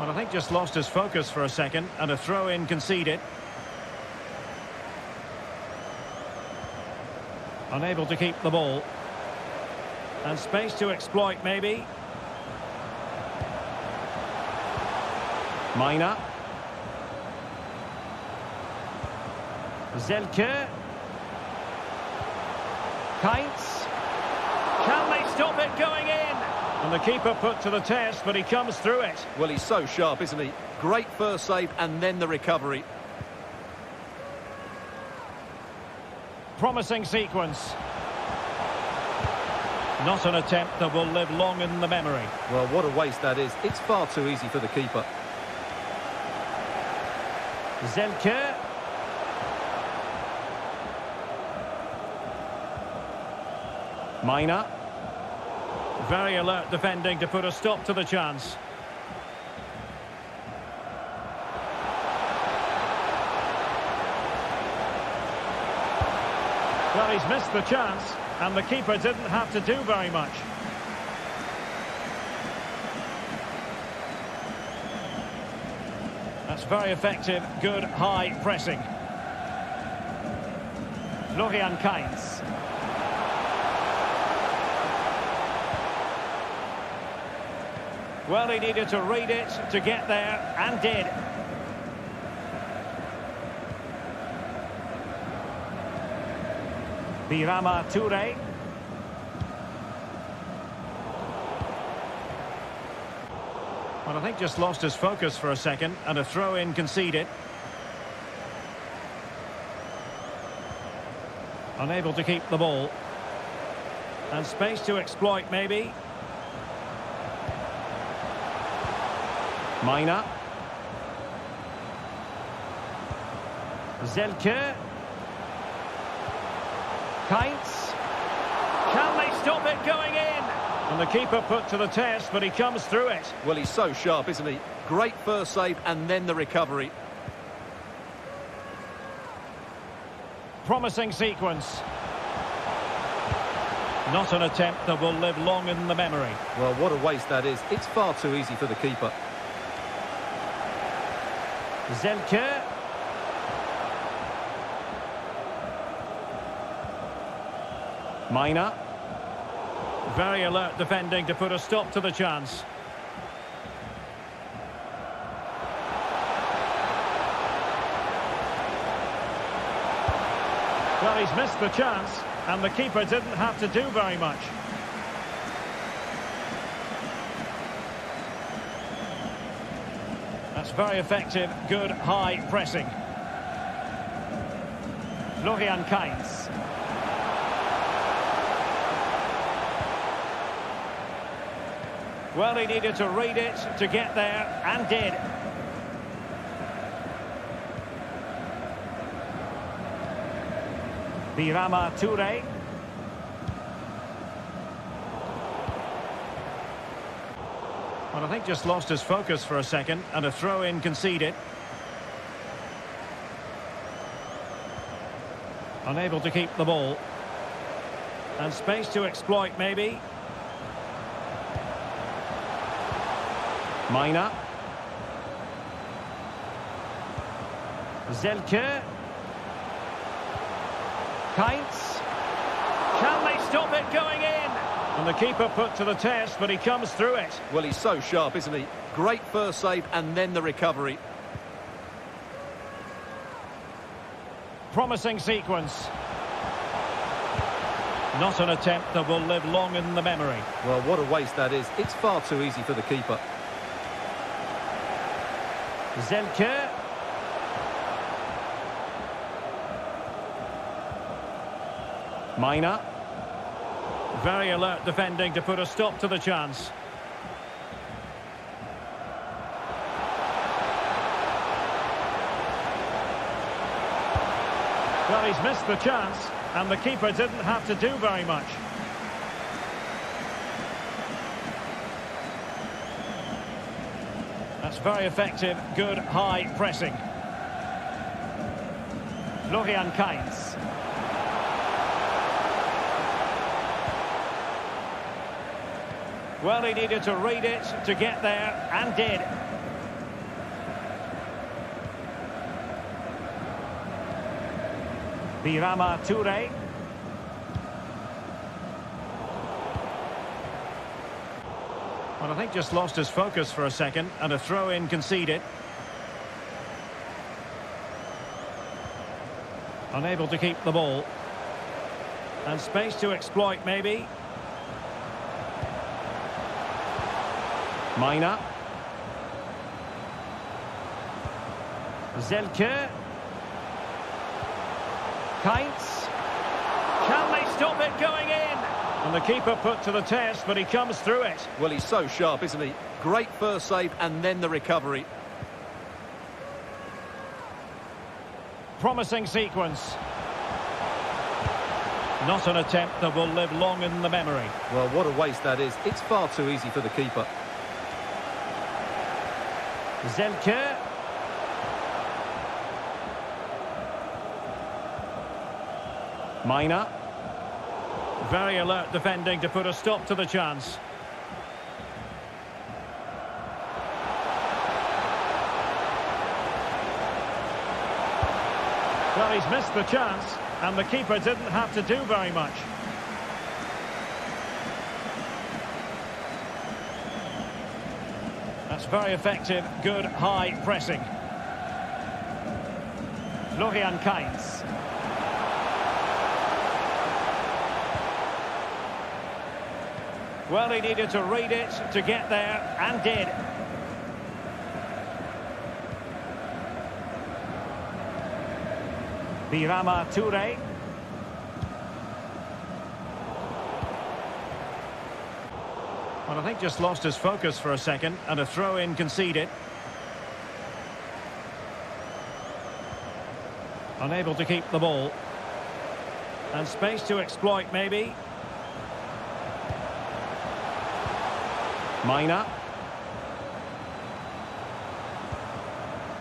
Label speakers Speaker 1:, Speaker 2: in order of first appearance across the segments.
Speaker 1: Well, I think just lost his focus for a second and a throw-in conceded. Unable to keep the ball. And space to exploit, maybe. Mina. Zelke. Kainz. Can they stop it going in? And the keeper put to the test, but he comes through it.
Speaker 2: Well, he's so sharp, isn't he? Great first save and then the recovery.
Speaker 1: Promising sequence. Not an attempt that will live long in the memory.
Speaker 2: Well, what a waste that is. It's far too easy for the keeper.
Speaker 1: Zelke. Mina. Very alert defending to put a stop to the chance. Well, he's missed the chance, and the keeper didn't have to do very much. That's very effective, good high pressing. Florian Kainz. Well, he needed to read it to get there, and did. Birama Toure. Well, I think just lost his focus for a second, and a throw-in conceded. Unable to keep the ball. And space to exploit, maybe. Mina. Zelke. Kainz. Can they stop it going in? And the keeper put to the test, but he comes through it.
Speaker 2: Well, he's so sharp, isn't he? Great first save and then the recovery.
Speaker 1: Promising sequence. Not an attempt that will live long in the memory.
Speaker 2: Well, what a waste that is. It's far too easy for the keeper.
Speaker 1: Zelke. Mina. Very alert defending to put a stop to the chance. Well, he's missed the chance, and the keeper didn't have to do very much. Very effective, good high pressing. Florian Kainz. Well, he needed to read it to get there, and did. Birama Toure. I think just lost his focus for a second, and a throw-in conceded. Unable to keep the ball. And space to exploit, maybe. Mina. Zelke. Kainz. Can they stop it going in? And the keeper put to the test, but he comes through it.
Speaker 2: Well, he's so sharp, isn't he? Great first save and then the recovery.
Speaker 1: Promising sequence. Not an attempt that will live long in the memory.
Speaker 2: Well, what a waste that is. It's far too easy for the keeper.
Speaker 1: Zelke. Mina. Very alert defending to put a stop to the chance. Well, he's missed the chance, and the keeper didn't have to do very much. That's very effective, good high pressing. Florian Kainz. Well, he needed to read it to get there, and did. Birama Toure. Well, I think just lost his focus for a second, and a throw-in conceded. Unable to keep the ball. And space to exploit, maybe. Mina. Zelke. Kainz. Can they stop it going in? And the keeper put to the test, but he comes through it.
Speaker 2: Well, he's so sharp, isn't he? Great first save and then the recovery.
Speaker 1: Promising sequence. Not an attempt that will live long in the memory.
Speaker 2: Well, what a waste that is. It's far too easy for the keeper.
Speaker 1: Zelke. Mina. Very alert defending to put a stop to the chance. Well, he's missed the chance, and the keeper didn't have to do very much. Very effective, good high pressing. Florian Kainz. Well, he needed to read it to get there, and did. Birama Toure. I think just lost his focus for a second, and a throw-in conceded. Unable to keep the ball. And space to exploit, maybe. Mina.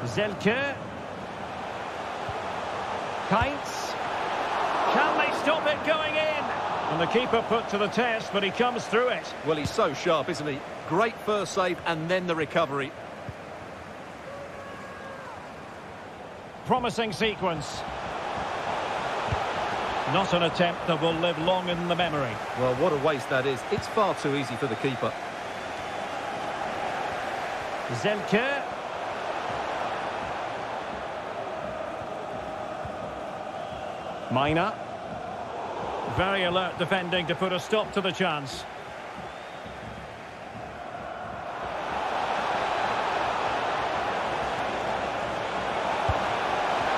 Speaker 1: Zelke. Kainz. Can they stop it going in? And the keeper put to the test, but he comes through it.
Speaker 2: Well, he's so sharp, isn't he? Great first save and then the recovery.
Speaker 1: Promising sequence. Not an attempt that will live long in the memory.
Speaker 2: Well, what a waste that is. It's far too easy for the keeper.
Speaker 1: Zelke. Mina. Very alert defending to put a stop to the chance.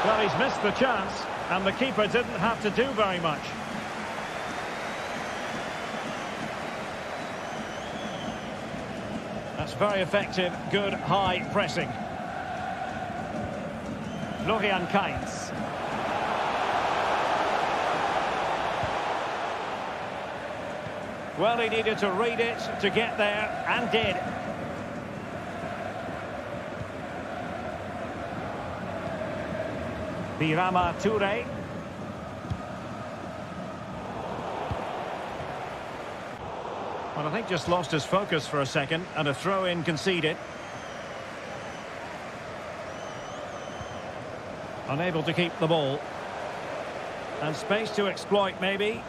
Speaker 1: Well, he's missed the chance, and the keeper didn't have to do very much. That's very effective, good high pressing. Florian Kainz. Well, he needed to read it to get there, and did. Birama Toure. Well, I think just lost his focus for a second, and a throw-in conceded. Unable to keep the ball. And space to exploit, maybe.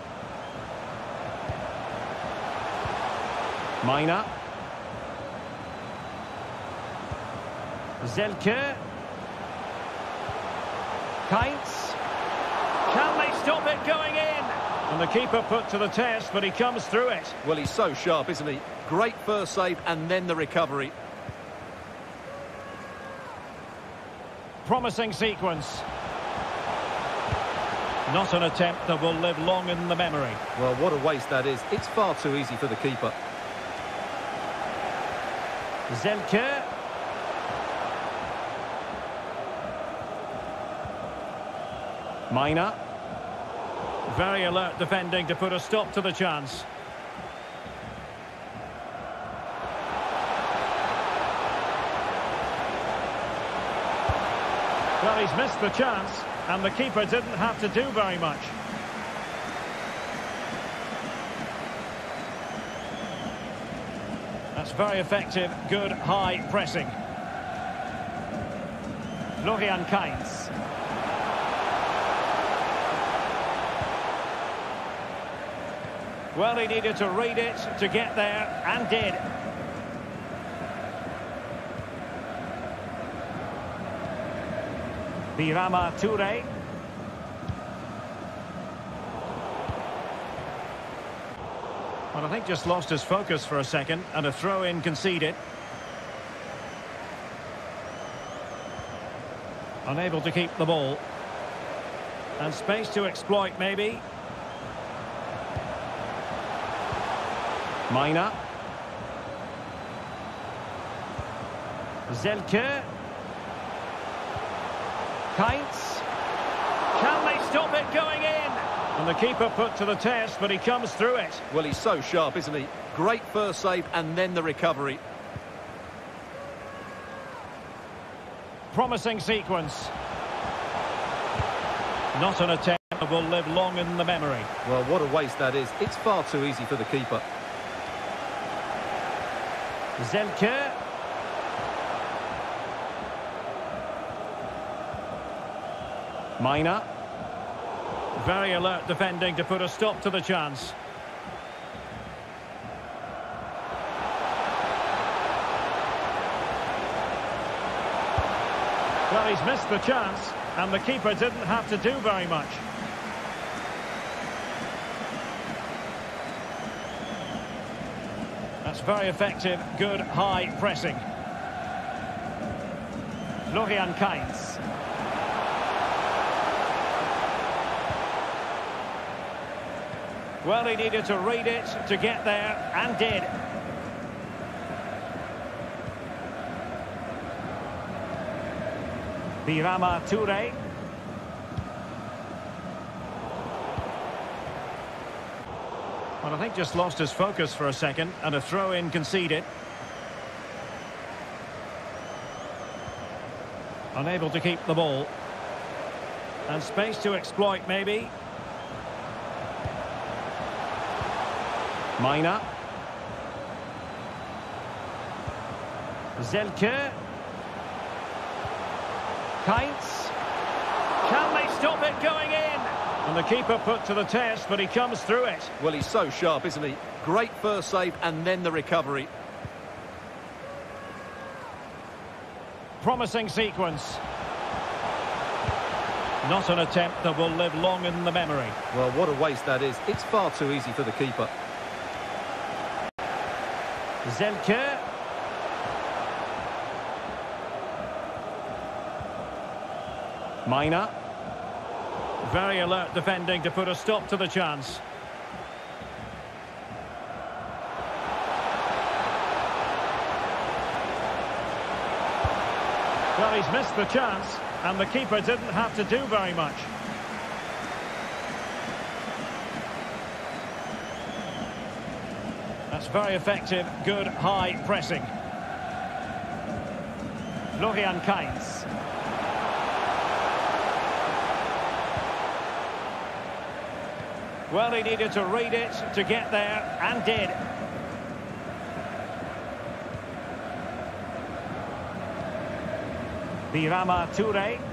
Speaker 1: Mina. Zelke. Kainz. Can they stop it going in? And the keeper put to the test, but he comes through it.
Speaker 2: Well, he's so sharp, isn't he? Great first save and then the recovery.
Speaker 1: Promising sequence. Not an attempt that will live long in the memory.
Speaker 2: Well, what a waste that is. It's far too easy for the keeper.
Speaker 1: Zelke. Mina. Very alert defending to put a stop to the chance. Well, he's missed the chance, and the keeper didn't have to do very much. Very effective, good high pressing. Florian Kainz. Well, he needed to read it to get there, and did. Birama Toure. Well, I think just lost his focus for a second, and a throw-in conceded. Unable to keep the ball. And space to exploit, maybe. Mina. Zelke. Kainz. Can they stop it going in? And the keeper put to the test, but he comes through it.
Speaker 2: Well, he's so sharp, isn't he? Great first save and then the recovery.
Speaker 1: Promising sequence. Not an attempt that will live long in the memory.
Speaker 2: Well, what a waste that is. It's far too easy for the keeper.
Speaker 1: Zelke. Mina. Very alert defending to put a stop to the chance. Well, he's missed the chance, and the keeper didn't have to do very much. That's very effective, good high pressing. Florian Kainz. Well, he needed to read it to get there, and did. Birama Toure. Well, I think just lost his focus for a second, and a throw-in conceded. Unable to keep the ball. And space to exploit, maybe. Mina. Zelke. Kainz. Can they stop it going in? And the keeper put to the test, but he comes through it.
Speaker 2: Well, he's so sharp, isn't he? Great first save and then the recovery.
Speaker 1: Promising sequence. Not an attempt that will live long in the memory.
Speaker 2: Well, what a waste that is. It's far too easy for the keeper.
Speaker 1: Zelke. Mina. Very alert defending to put a stop to the chance. Well, he's missed the chance, and the keeper didn't have to do very much. Very effective, good high pressing. Florian Kainz. Well, he needed to read it to get there, and did. Birama Toure.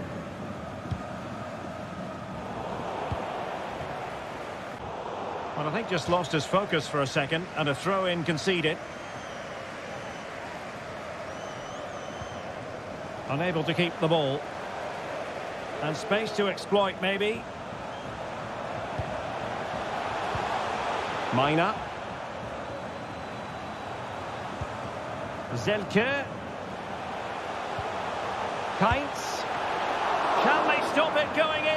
Speaker 1: Well, I think just lost his focus for a second, and a throw-in conceded. Unable to keep the ball. And space to exploit, maybe. Mina. Zelke. Kainz. Can they stop it going in?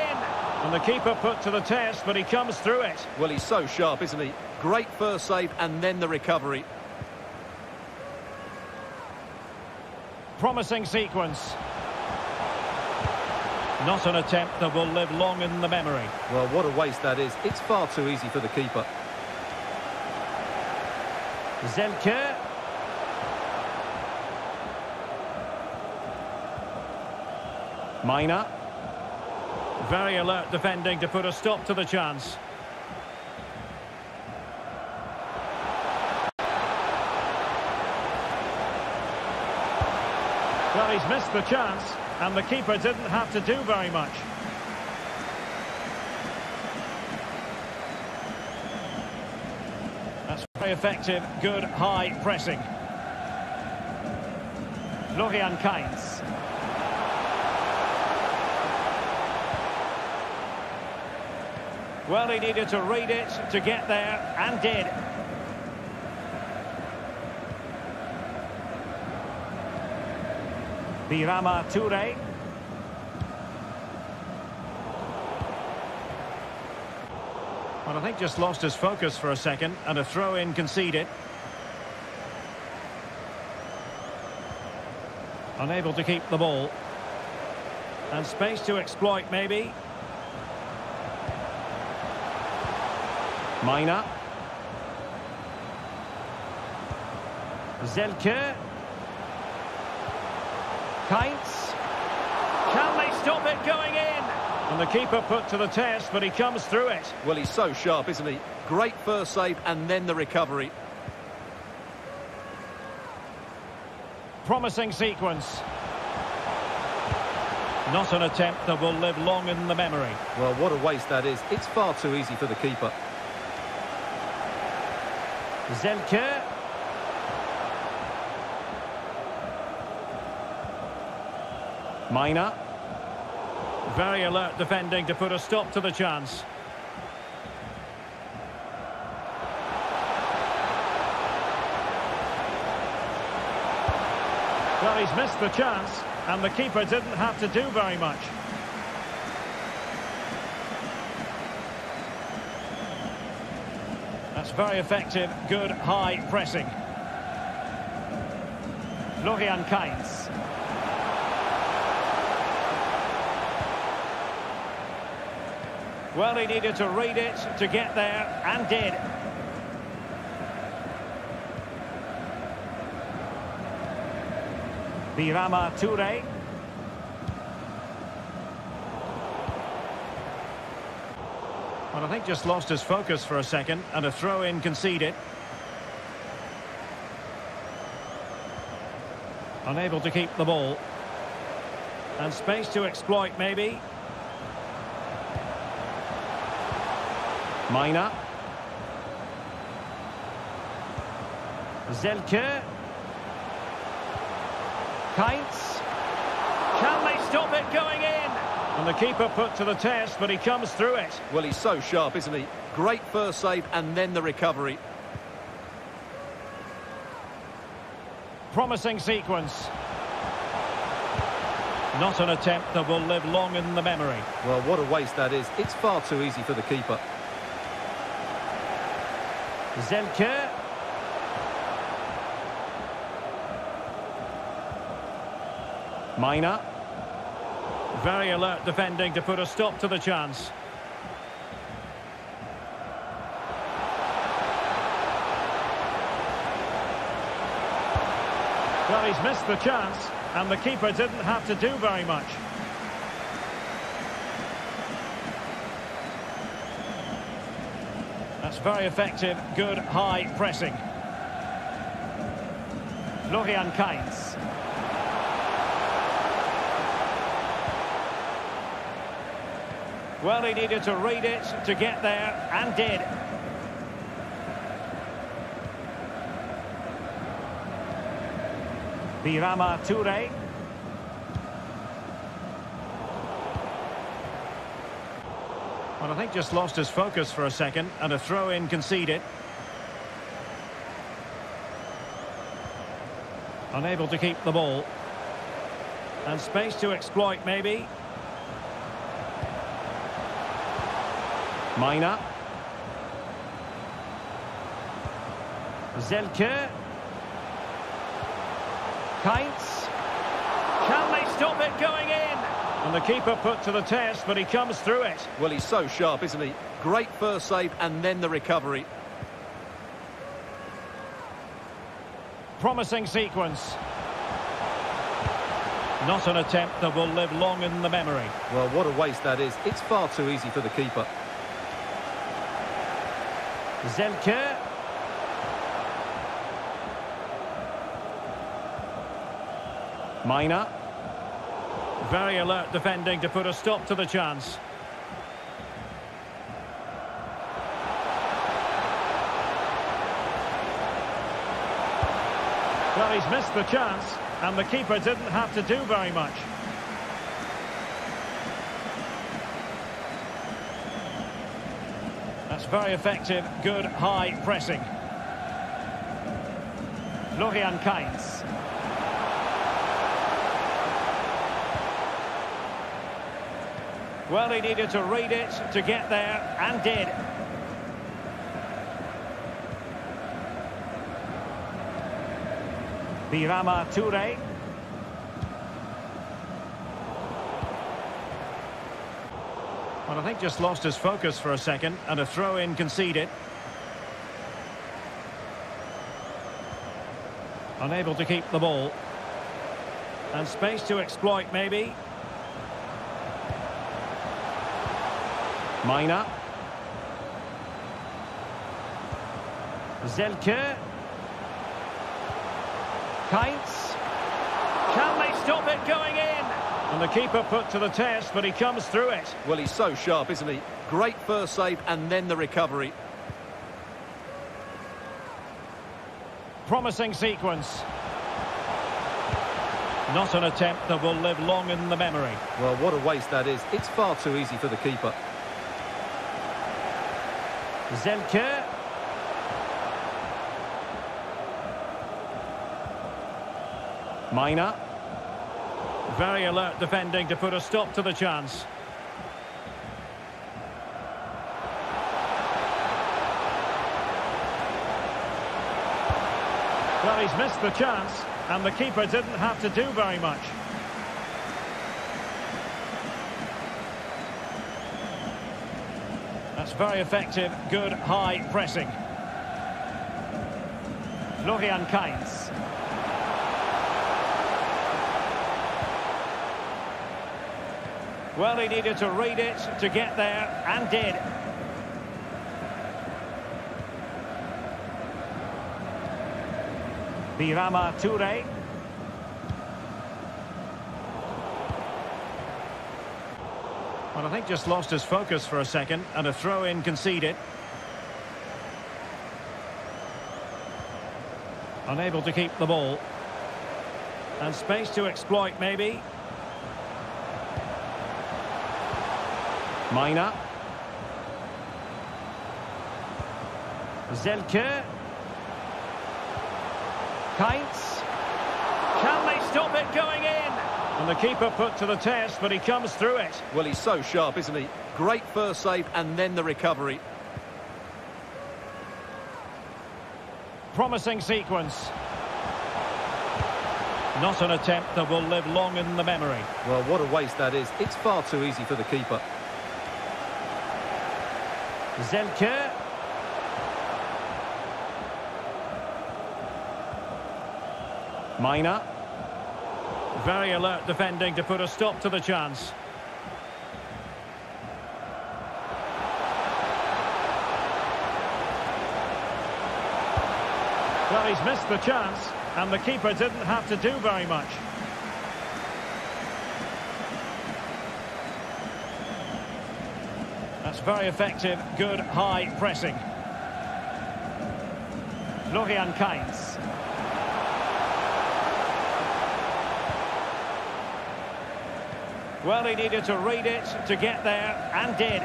Speaker 1: And the keeper put to the test, but he comes through it.
Speaker 2: Well, he's so sharp, isn't he? Great first save and then the recovery.
Speaker 1: Promising sequence. Not an attempt that will live long in the memory.
Speaker 2: Well, what a waste that is. It's far too easy for the keeper.
Speaker 1: Zelke. Mina. Very alert defending to put a stop to the chance. Well, he's missed the chance, and the keeper didn't have to do very much. That's very effective, good, high pressing. Florian Kainz. Well, he needed to read it to get there, and did. Birama Toure. Well, I think just lost his focus for a second, and a throw-in conceded. Unable to keep the ball. And space to exploit, maybe. Mina. Zelke. Kainz. Can they stop it going in? And the keeper put to the test, but he comes through it.
Speaker 2: Well, he's so sharp, isn't he? Great first save and then the recovery.
Speaker 1: Promising sequence. Not an attempt that will live long in the memory.
Speaker 2: Well, what a waste that is. It's far too easy for the keeper.
Speaker 1: Zelke. Mina. Very alert defending to put a stop to the chance. Well, he's missed the chance, and the keeper didn't have to do very much. Very effective, good, high pressing. Florian Kainz. Well, he needed to read it to get there, and did. Birama Toure. Well, I think just lost his focus for a second, and a throw-in conceded. Unable to keep the ball. And space to exploit, maybe. Mina. Zelke. Kainz. Can they stop it going in? And the keeper put to the test, but he comes through it.
Speaker 2: Well, he's so sharp, isn't he? Great first save and then the recovery.
Speaker 1: Promising sequence. Not an attempt that will live long in the memory.
Speaker 2: Well, what a waste that is. It's far too easy for the keeper.
Speaker 1: Zelke. Mina. Very alert defending to put a stop to the chance. Well, he's missed the chance, and the keeper didn't have to do very much. That's very effective, good, high pressing. Florian Kainz. Well, he needed to read it to get there, and did. Birama Toure. Well, I think just lost his focus for a second, and a throw-in conceded. Unable to keep the ball. And space to exploit, maybe. Mina. Zelke. Kainz. Can they stop it going in? And the keeper put to the test, but he comes through it.
Speaker 2: Well, he's so sharp, isn't he? Great first save and then the recovery.
Speaker 1: Promising sequence. Not an attempt that will live long in the memory.
Speaker 2: Well, what a waste that is. It's far too easy for the keeper.
Speaker 1: Zelke. Mina. Very alert defending to put a stop to the chance. Well, he's missed the chance, and the keeper didn't have to do very much. Very effective, good high pressing. Florian Kainz. Well, he needed to read it to get there, and did. Birama Toure. I think just lost his focus for a second, and a throw-in conceded. Unable to keep the ball. And space to exploit, maybe. Mina. Zelke. Kainz. Can they stop it going in? And the keeper put to the test, but he comes through it.
Speaker 2: Well, he's so sharp, isn't he? Great first save and then the recovery.
Speaker 1: Promising sequence. Not an attempt that will live long in the memory.
Speaker 2: Well, what a waste that is. It's far too easy for the keeper.
Speaker 1: Zelke. Mina. Very alert defending to put a stop to the chance. Well, he's missed the chance, and the keeper didn't have to do very much. That's very effective, good high pressing. Florian Kainz. Well, he needed to read it to get there, and did. Birama Toure. Well, I think just lost his focus for a second, and a throw-in conceded. Unable to keep the ball. And space to exploit, maybe. Mina. Zelke. Kainz. Can they stop it going in? And the keeper put to the test, but he comes through it.
Speaker 2: Well, he's so sharp, isn't he? Great first save and then the recovery.
Speaker 1: Promising sequence. Not an attempt that will live long in the memory.
Speaker 2: Well, what a waste that is. It's far too easy for the keeper.
Speaker 1: Zelke. Mina. Very alert defending to put a stop to the chance. Well, he's missed the chance, and the keeper didn't have to do very much. Very effective, good high pressing. Florian Kainz. Well, he needed to read it to get there, and did.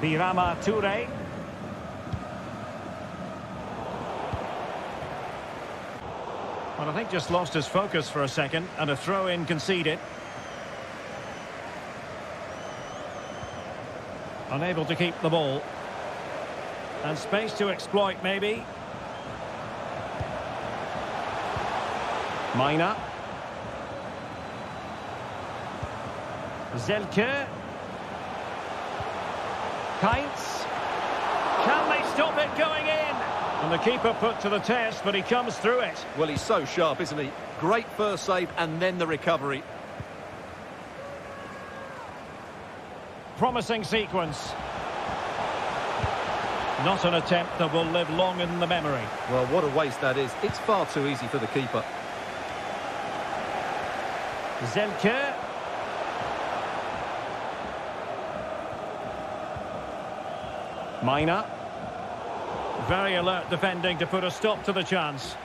Speaker 1: Birama Toure. I think just lost his focus for a second, and a throw-in conceded. Unable to keep the ball. And space to exploit, maybe. Mina. Zelke. Kainz. Can they stop it going in? And the keeper put to the test, but he comes through it.
Speaker 2: Well, he's so sharp, isn't he? Great first save and then the recovery.
Speaker 1: Promising sequence. Not an attempt that will live long in the memory.
Speaker 2: Well, what a waste that is. It's far too easy for the keeper.
Speaker 1: Zelke. Mina. Very alert defending to put a stop to the chance.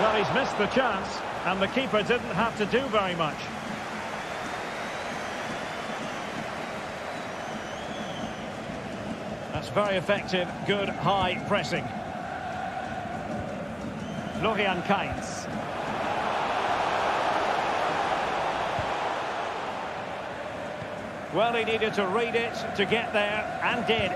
Speaker 1: Well, he's missed the chance, and the keeper didn't have to do very much. That's very effective, good high pressing. Florian Kainz. Well, he needed to read it to get there, and did.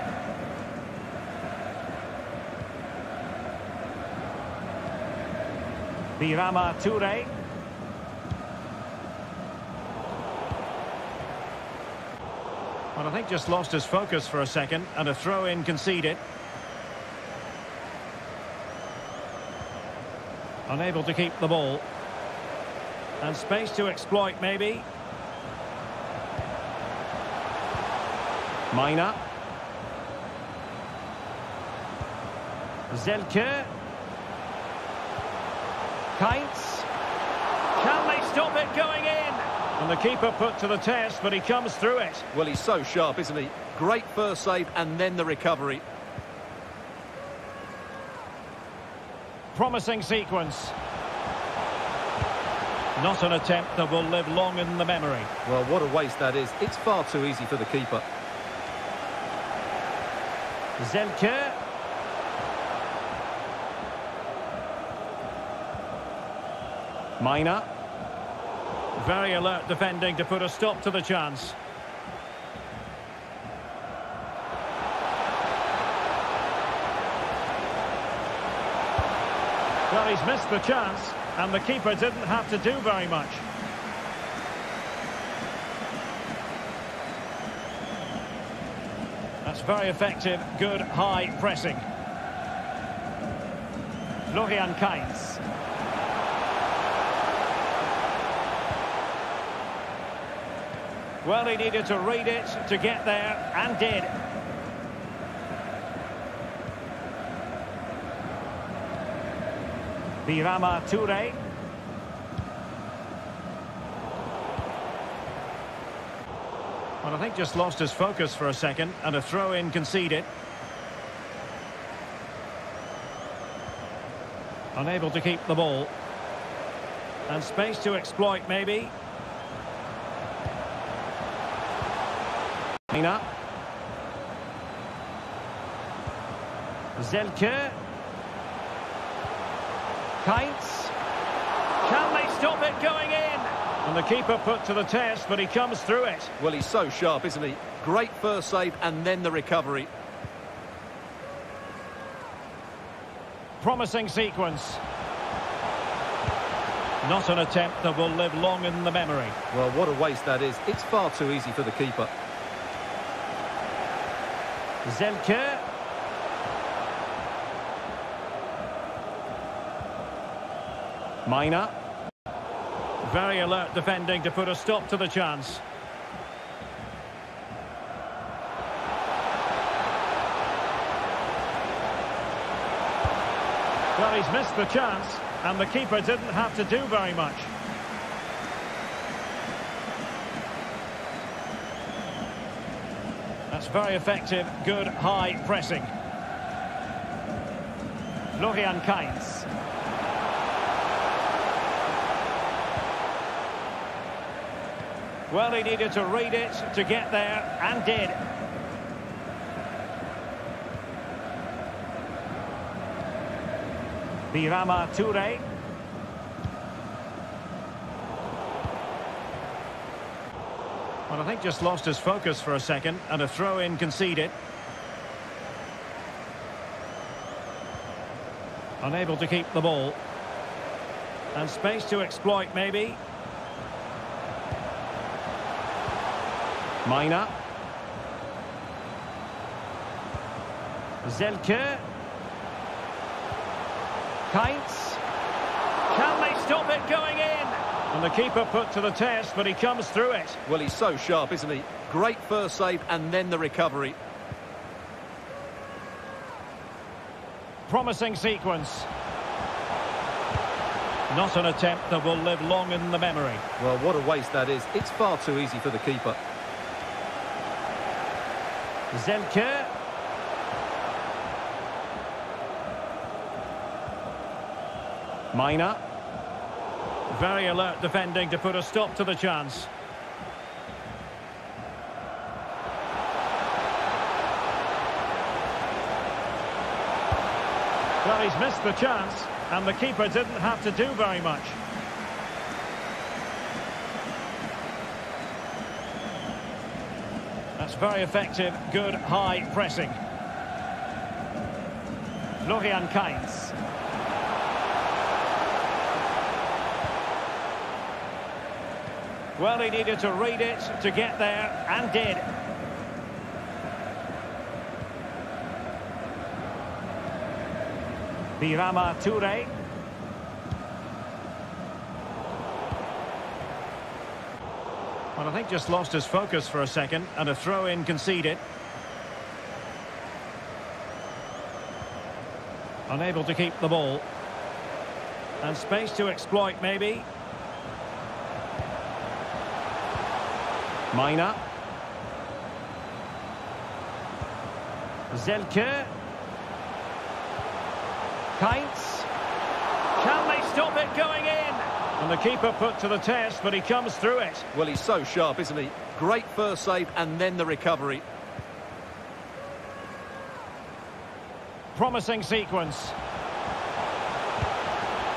Speaker 1: Birama Toure. Well, I think just lost his focus for a second, and a throw-in conceded. Unable to keep the ball. And space to exploit, maybe. Mina. Zelke. Kainz. Can they stop it going in? And the keeper put to the test, but he comes through it.
Speaker 2: Well, he's so sharp, isn't he? Great first save and then the recovery.
Speaker 1: Promising sequence. Not an attempt that will live long in the memory.
Speaker 2: Well, what a waste that is. It's far too easy for the keeper.
Speaker 1: Zelke. Mina. Very alert defending to put a stop to the chance. Well, he's missed the chance, and the keeper didn't have to do very much. Very effective, good high pressing. Florian Kainz. Well, he needed to read it to get there, and did. Birama Toure. Well, I think just lost his focus for a second, and a throw-in conceded. Unable to keep the ball. And space to exploit, maybe. Mina. Zelke. Kainz. Can they stop it going in? And the keeper put to the test, but he comes through it.
Speaker 2: Well, he's so sharp, isn't he? Great first save and then the recovery.
Speaker 1: Promising sequence. Not an attempt that will live long in the memory.
Speaker 2: Well, what a waste that is. It's far too easy for the keeper.
Speaker 1: Zelke. Mina. Very alert defending to put a stop to the chance. Well, he's missed the chance, and the keeper didn't have to do very much. That's very effective, good high pressing. Florian Kainz. Well, he needed to read it to get there, and did. Birama Toure. Well, I think just lost his focus for a second, and a throw-in conceded. Unable to keep the ball. And space to exploit, maybe. Mina. Zelke. Kainz. Can they stop it going in? And the keeper put to the test, but he comes through it.
Speaker 2: Well, he's so sharp, isn't he? Great first save and then the recovery.
Speaker 1: Promising sequence. Not an attempt that will live long in the memory.
Speaker 2: Well, what a waste that is. It's far too easy for the keeper.
Speaker 1: Zelke. Mina. Very alert defending to put a stop to the chance. Well, he's missed the chance, and the keeper didn't have to do very much. Very effective, good high pressing. Florian Kainz. Well, he needed to read it to get there, and did. Birama Toure. Well, I think just lost his focus for a second, and a throw-in conceded. Unable to keep the ball. And space to exploit, maybe. Mina. Zelke. Kainz. Can they stop it going in? And the keeper put to the test, but he comes through it.
Speaker 2: Well, he's so sharp, isn't he? Great first save and then the recovery.
Speaker 1: Promising sequence.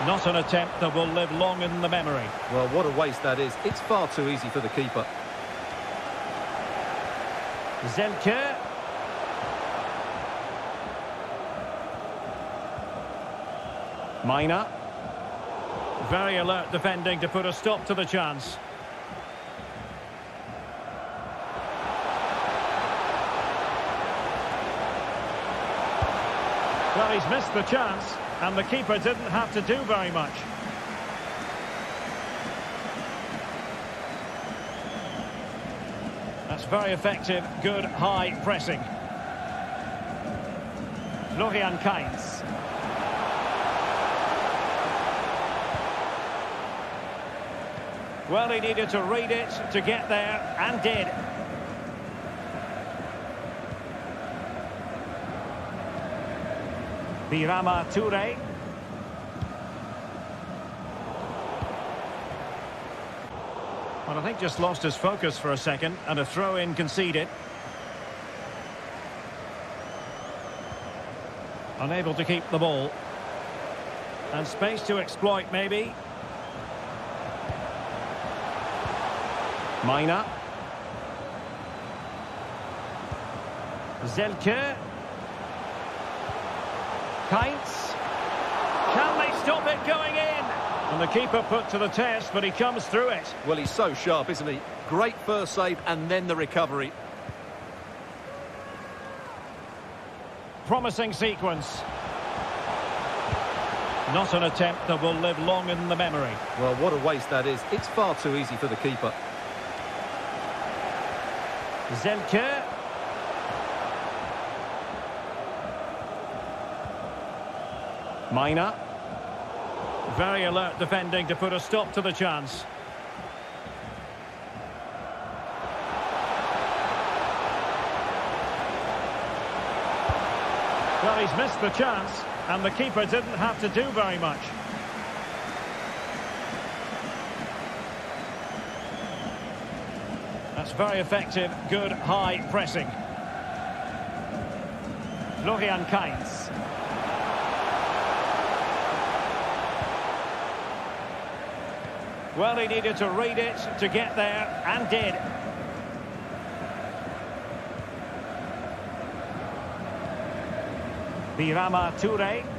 Speaker 1: Not an attempt that will live long in the memory.
Speaker 2: Well, what a waste that is. It's far too easy for the keeper.
Speaker 1: Zelke. Mina. Very alert defending to put a stop to the chance. Well, he's missed the chance, and the keeper didn't have to do very much. That's very effective, good high pressing. Florian Kainz. Well, he needed to read it to get there, and did. Birama Toure. Well, I think just lost his focus for a second, and a throw-in conceded. Unable to keep the ball. And space to exploit, maybe. Mina. Zelke. Kainz. Can they stop it going in? And the keeper put to the test, but he comes through it.
Speaker 2: Well, he's so sharp, isn't he? Great first save and then the recovery.
Speaker 1: Promising sequence. Not an attempt that will live long in the memory.
Speaker 2: Well, what a waste that is. It's far too easy for the keeper.
Speaker 1: Zelke. Mina. Very alert defending to put a stop to the chance. Well, he's missed the chance, and the keeper didn't have to do very much. Very effective, good high pressing. Florian Kainz. Well, he needed to read it to get there, and did. Birama Toure.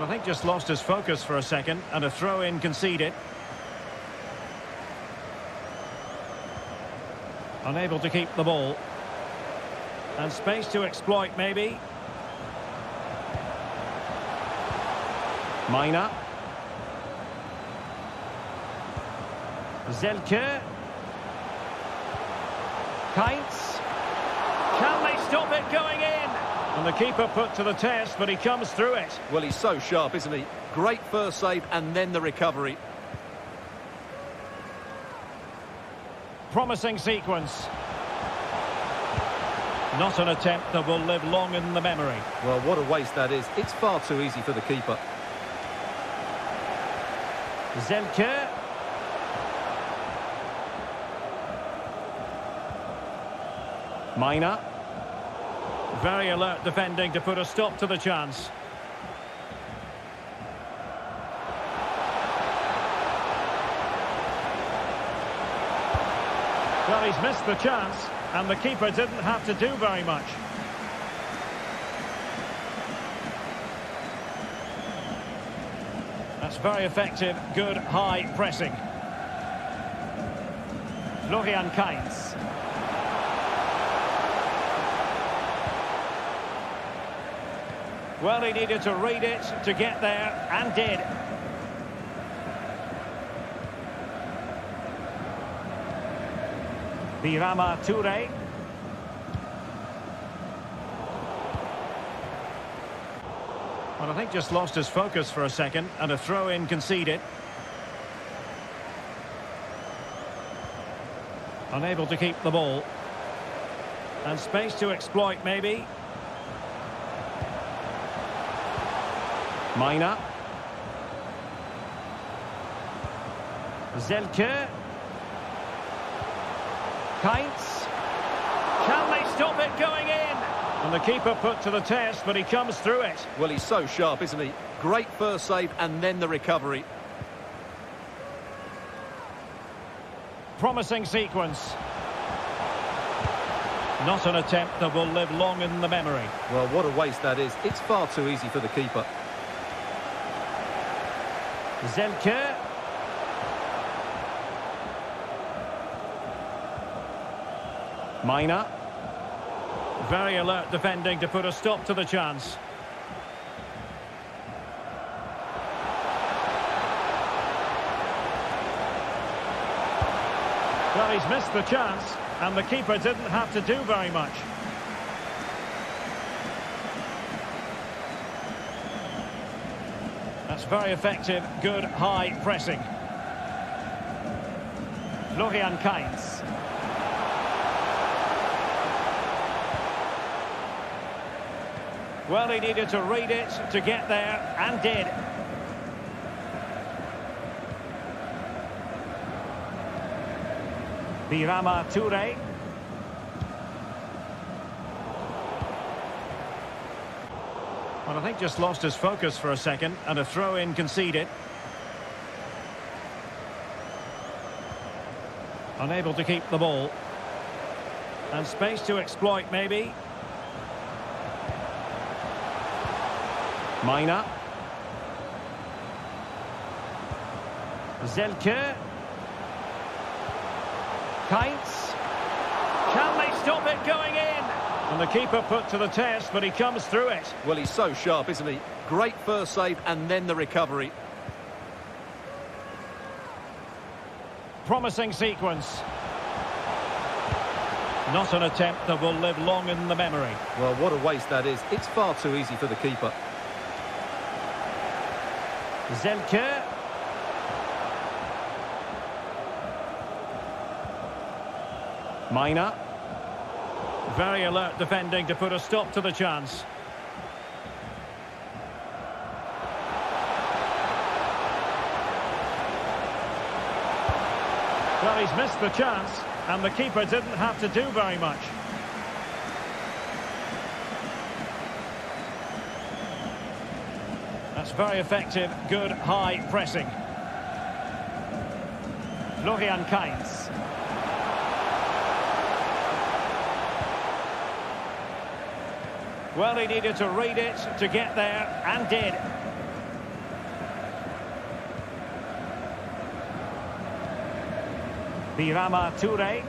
Speaker 1: I think just lost his focus for a second, and a throw-in conceded. Unable to keep the ball. And space to exploit, maybe. Mina. Zelke. Kainz. Can they stop it going in? And the keeper put to the test, but he comes through it.
Speaker 2: Well, he's so sharp, isn't he? Great first save and then the recovery.
Speaker 1: Promising sequence. Not an attempt that will live long in the memory.
Speaker 2: Well, what a waste that is. It's far too easy for the keeper.
Speaker 1: Zelke. Mina. Very alert defending to put a stop to the chance. Well, he's missed the chance, and the keeper didn't have to do very much. That's very effective, good high pressing. Florian Kainz. Well, he needed to read it to get there, and did. Birama Toure. Well, I think just lost his focus for a second, and a throw-in conceded. Unable to keep the ball. And space to exploit, maybe. Mina. Zelke. Kainz. Can they stop it going in? And the keeper put to the test, but he comes through it.
Speaker 2: Well, he's so sharp, isn't he? Great first save and then the recovery.
Speaker 1: Promising sequence. Not an attempt that will live long in the memory.
Speaker 2: Well, what a waste that is. It's far too easy for the keeper.
Speaker 1: Zelke. Mina. Very alert defending to put a stop to the chance. Well, he's missed the chance, and the keeper didn't have to do very much. Very effective, good high pressing. Florian Kainz. Well, he needed to read it to get there, and did. Birama Toure. Well, I think just lost his focus for a second, and a throw-in conceded. Unable to keep the ball. And space to exploit, maybe. Mina. Zelke. Kainz. Can they stop it going in? And the keeper put to the test, but he comes through it.
Speaker 2: Well, he's so sharp, isn't he? Great first save and then the recovery.
Speaker 1: Promising sequence. Not an attempt that will live long in the memory.
Speaker 2: Well, what a waste that is. It's far too easy for the keeper.
Speaker 1: Zelke. Mina. Very alert defending to put a stop to the chance. Well, he's missed the chance, and the keeper didn't have to do very much. That's very effective, good high pressing. Florian Kainz. Well, he needed to read it to get there, and did. Birama Toure.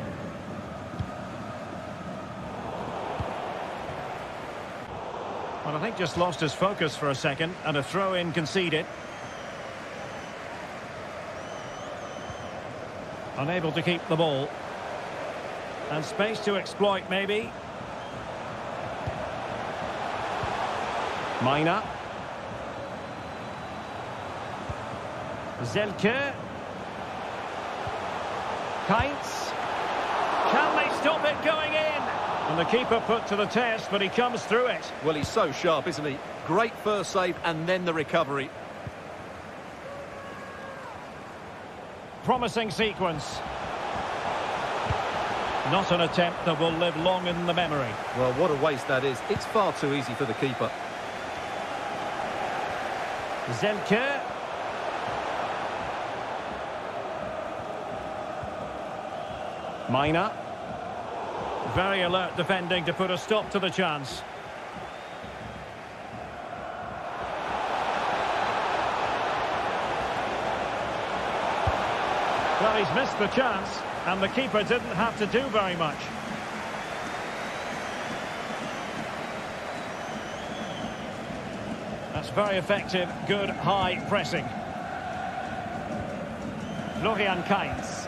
Speaker 1: Well, I think just lost his focus for a second, and a throw-in conceded. Unable to keep the ball. And space to exploit, maybe. Mina. Zelke. Kainz. Can they stop it going in? And the keeper put to the test, but he comes through it.
Speaker 2: Well, he's so sharp, isn't he? Great first save and then the recovery.
Speaker 1: Promising sequence. Not an attempt that will live long in the memory.
Speaker 2: Well, what a waste that is. It's far too easy for the keeper.
Speaker 1: Zelke. Mina. Very alert defending to put a stop to the chance. Well, he's missed the chance, and the keeper didn't have to do very much. Very effective, good high pressing. Florian Kainz.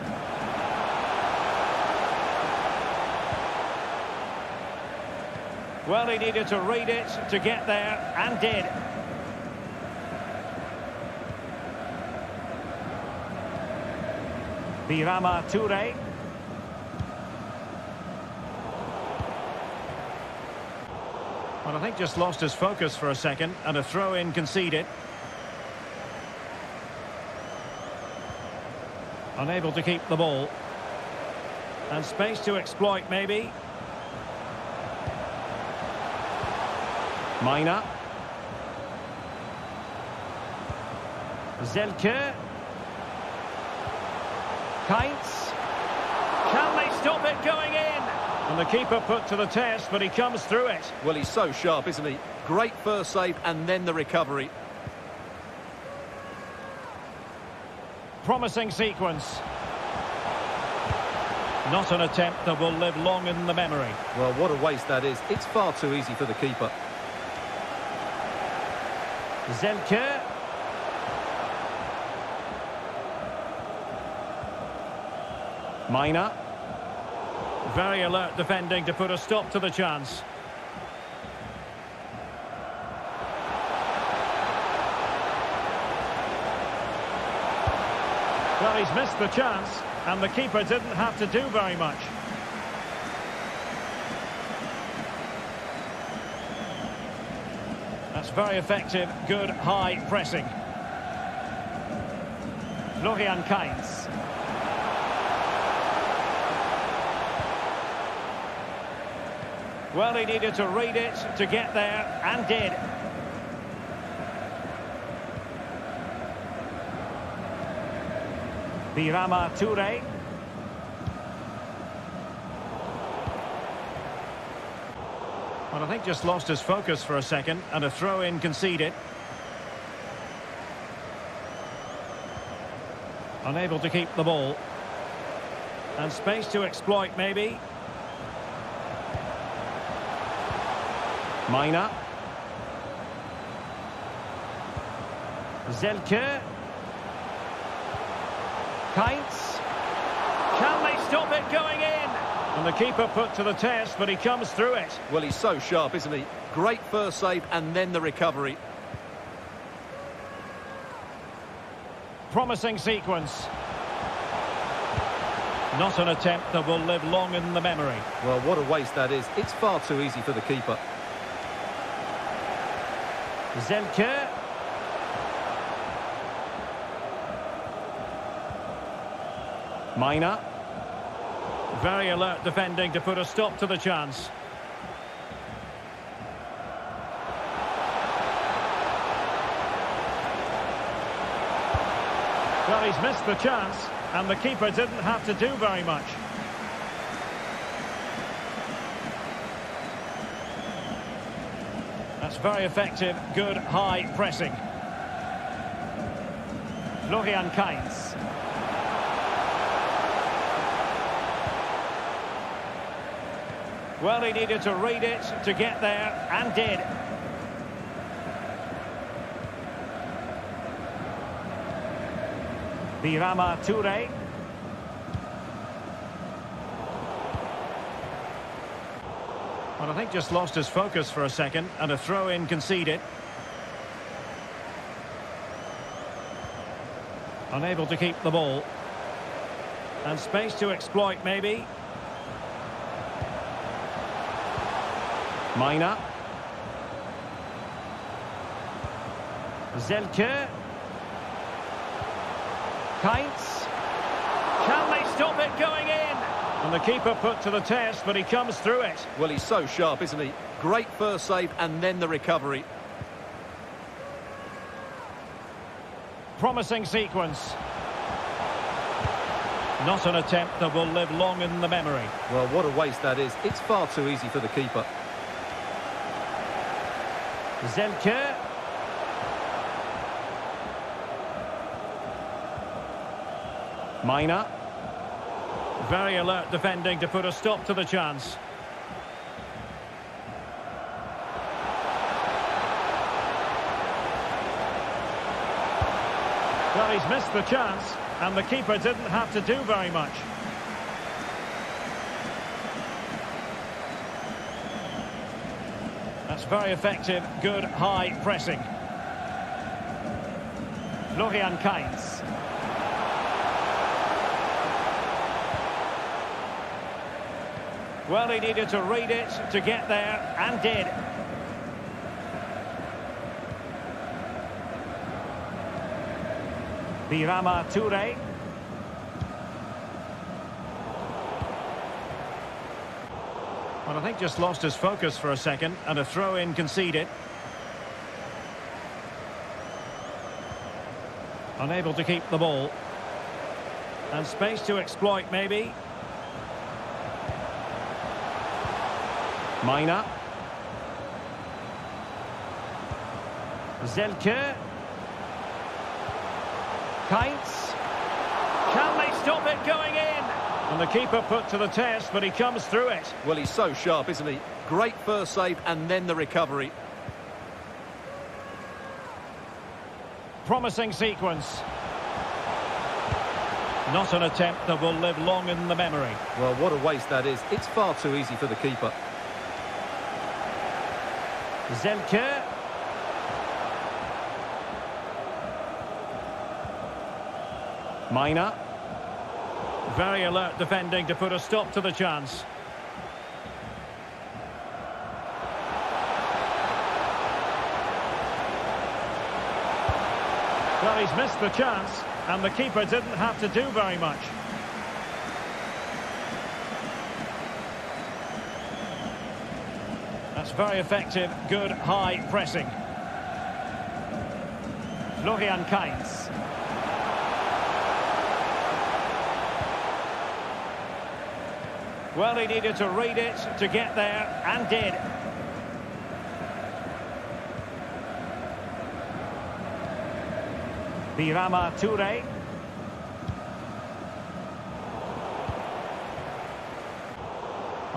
Speaker 1: Well, he needed to read it to get there, and did. Birama Toure. I think just lost his focus for a second, and a throw-in conceded. Unable to keep the ball. And space to exploit, maybe. Mina. Zelke. Kainz. Can they stop it going in? And the keeper put to the test, but he comes through it.
Speaker 2: Well, he's so sharp, isn't he? Great first save and then the recovery.
Speaker 1: Promising sequence. Not an attempt that will live long in the memory.
Speaker 2: Well, what a waste that is. It's far too easy for the keeper.
Speaker 1: Zelke. Mina. Very alert defending to put a stop to the chance. Well, he's missed the chance, and the keeper didn't have to do very much. That's very effective, good high pressing. Florian Kainz. Well, he needed to read it to get there, and did. Birama Toure. Well, I think just lost his focus for a second, and a throw-in conceded. Unable to keep the ball. And space to exploit, maybe. Mina. Zelke. Kainz. Can they stop it going in? And the keeper put to the test, but he comes through it.
Speaker 2: Well, he's so sharp, isn't he? Great first save and then the recovery.
Speaker 1: Promising sequence. Not an attempt that will live long in the memory.
Speaker 2: Well, what a waste that is. It's far too easy for the keeper.
Speaker 1: Zelke. Mina. Very alert defending to put a stop to the chance. Well, he's missed the chance, and the keeper didn't have to do very much. Very effective, good high pressing. Florian Kainz. Well, he needed to read it to get there, and did. Birama Toure. Well, I think just lost his focus for a second, and a throw-in conceded. Unable to keep the ball. And space to exploit, maybe. Mina. Zelke. Kainz. Can they stop it going in? And the keeper put to the test, but he comes through it.
Speaker 2: Well, he's so sharp, isn't he? Great first save and then the recovery.
Speaker 1: Promising sequence. Not an attempt that will live long in the memory.
Speaker 2: Well, what a waste that is. It's far too easy for the keeper.
Speaker 1: Zelke. Mina. Very alert defending to put a stop to the chance. Well, he's missed the chance, and the keeper didn't have to do very much. That's very effective, good high pressing. Florian Kainz. Well, he needed to read it to get there, and did. Birama Toure. Well, I think just lost his focus for a second, and a throw-in conceded. Unable to keep the ball. And space to exploit, maybe. Mina. Zelke. Kainz. Can they stop it going in? And the keeper put to the test, but he comes through it.
Speaker 2: Well, he's so sharp, isn't he? Great first save and then the recovery.
Speaker 1: Promising sequence. Not an attempt that will live long in the memory.
Speaker 2: Well, what a waste that is. It's far too easy for the keeper.
Speaker 1: Zelke. Mina. Very alert defending to put a stop to the chance. Well, he's missed the chance, and the keeper didn't have to do very much. Very effective, good high pressing. Florian Kainz. Well, he needed to read it to get there, and did. Birama Toure.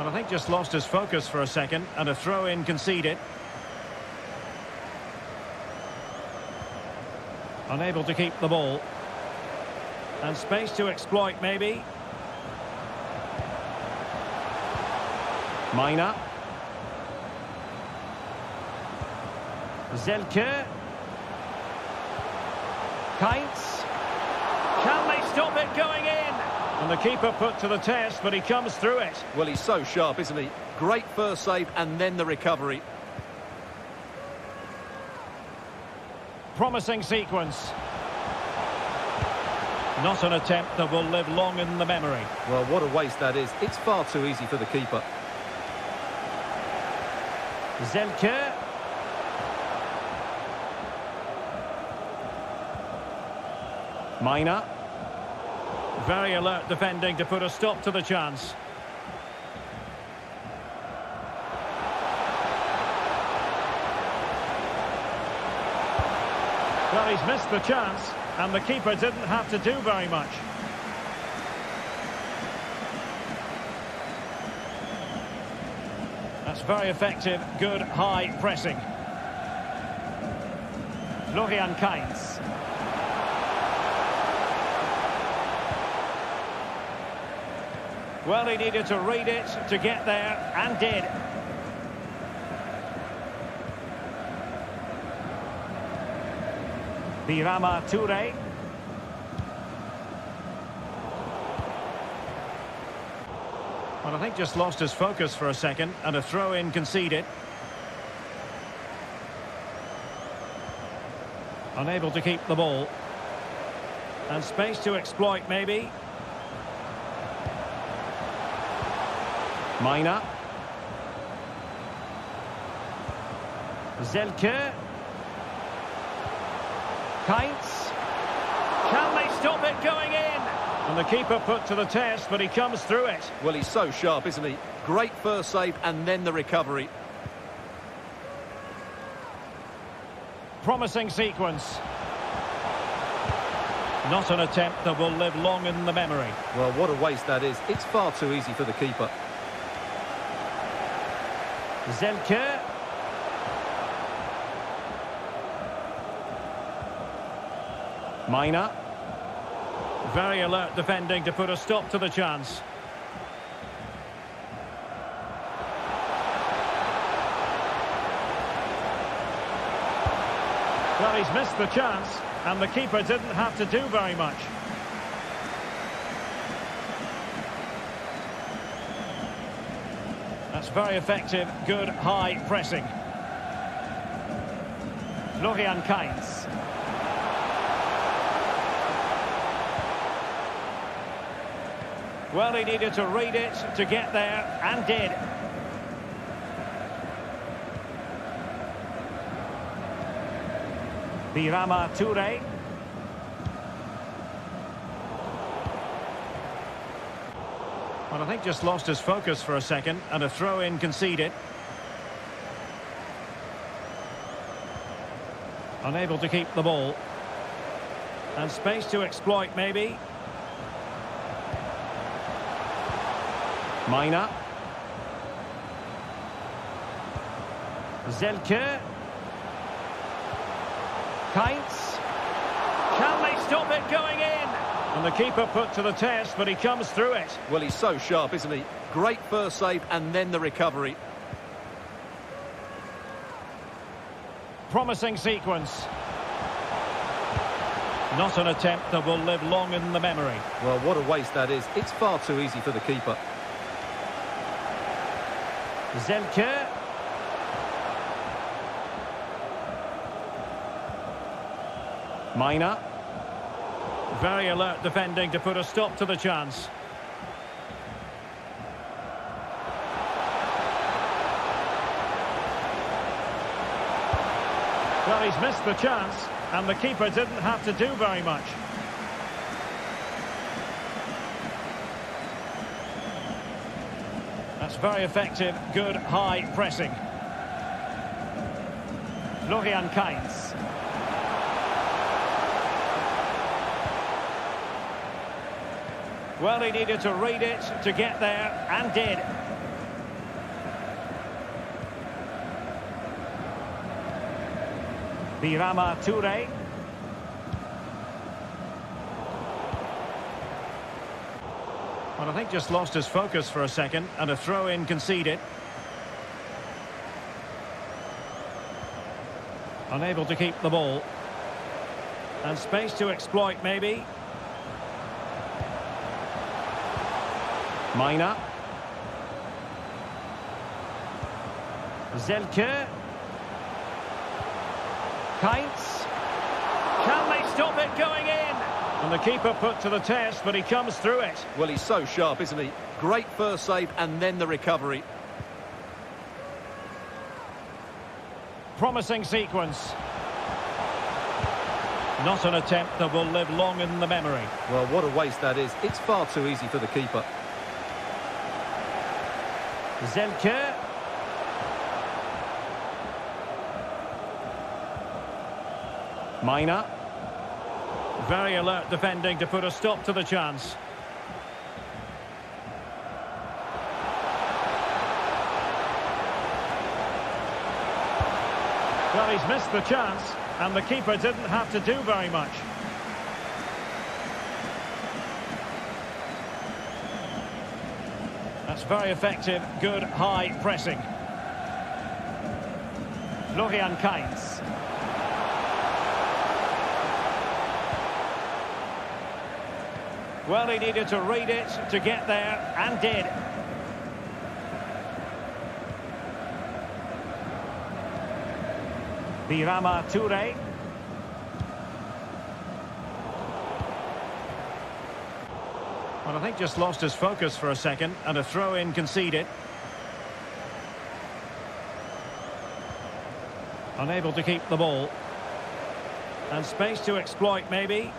Speaker 1: I think just lost his focus for a second, and a throw-in conceded. Unable to keep the ball. And space to exploit, maybe. Mina. Zelke. Kainz. Can they stop it going in? And the keeper put to the test, but he comes through it.
Speaker 2: Well, he's so sharp, isn't he? Great first save and then the recovery.
Speaker 1: Promising sequence. Not an attempt that will live long in the memory.
Speaker 2: Well, what a waste that is. It's far too easy for the keeper.
Speaker 1: Zelke. Mina. Very alert defending to put a stop to the chance. Well, he's missed the chance, and the keeper didn't have to do very much. That's very effective, good high pressing. Florian Kainz. Well, he needed to read it to get there, and did. Birama Toure. Well, I think just lost his focus for a second, and a throw-in conceded. Unable to keep the ball. And space to exploit, maybe. Mina. Zelke. Kainz. Can they stop it going in? And the keeper put to the test, but he comes through it.
Speaker 2: Well, he's so sharp, isn't he? Great first save and then the recovery.
Speaker 1: Promising sequence. Not an attempt that will live long in the memory.
Speaker 2: Well, what a waste that is. It's far too easy for the keeper.
Speaker 1: Zelke. Mina. Very alert defending to put a stop to the chance. Well, he's missed the chance, and the keeper didn't have to do very much. Very effective, good high pressing. Florian Kainz. Well, he needed to read it to get there, and did. Birama Toure. Well, I think just lost his focus for a second, and a throw-in conceded. Unable to keep the ball. And space to exploit, maybe. Mina. Zelke. Kainz. Can they stop it going in? And the keeper put to the test, but he comes through it.
Speaker 2: Well, he's so sharp, isn't he? Great first save and then the recovery.
Speaker 1: Promising sequence. Not an attempt that will live long in the memory.
Speaker 2: Well, what a waste that is. It's far too easy for the keeper.
Speaker 1: Zelke. Mina. Very alert defending to put a stop to the chance. Well, he's missed the chance, and the keeper didn't have to do very much. That's very effective, good high pressing. Florian Kainz. Well, he needed to read it to get there, and did. Birama Toure. Well, I think just lost his focus for a second, and a throw-in conceded. Unable to keep the ball. And space to exploit, maybe. Mina. Zelke. Kainz. Can they stop it going in? And the keeper put to the test, but he comes through it.
Speaker 2: Well, he's so sharp, isn't he? Great first save and then the recovery.
Speaker 1: Promising sequence. Not an attempt that will live long in the memory.
Speaker 2: Well, what a waste that is. It's far too easy for the keeper.
Speaker 1: Zelke. Mina. Very alert defending to put a stop to the chance. Well, he's missed the chance, and the keeper didn't have to do very much. very effective, good high pressing. Florian Kainz. Well, he needed to read it to get there, and did. Birama Toure. I think just lost his focus for a second and a throw-in conceded. Unable to keep the ball. And space to exploit, maybe.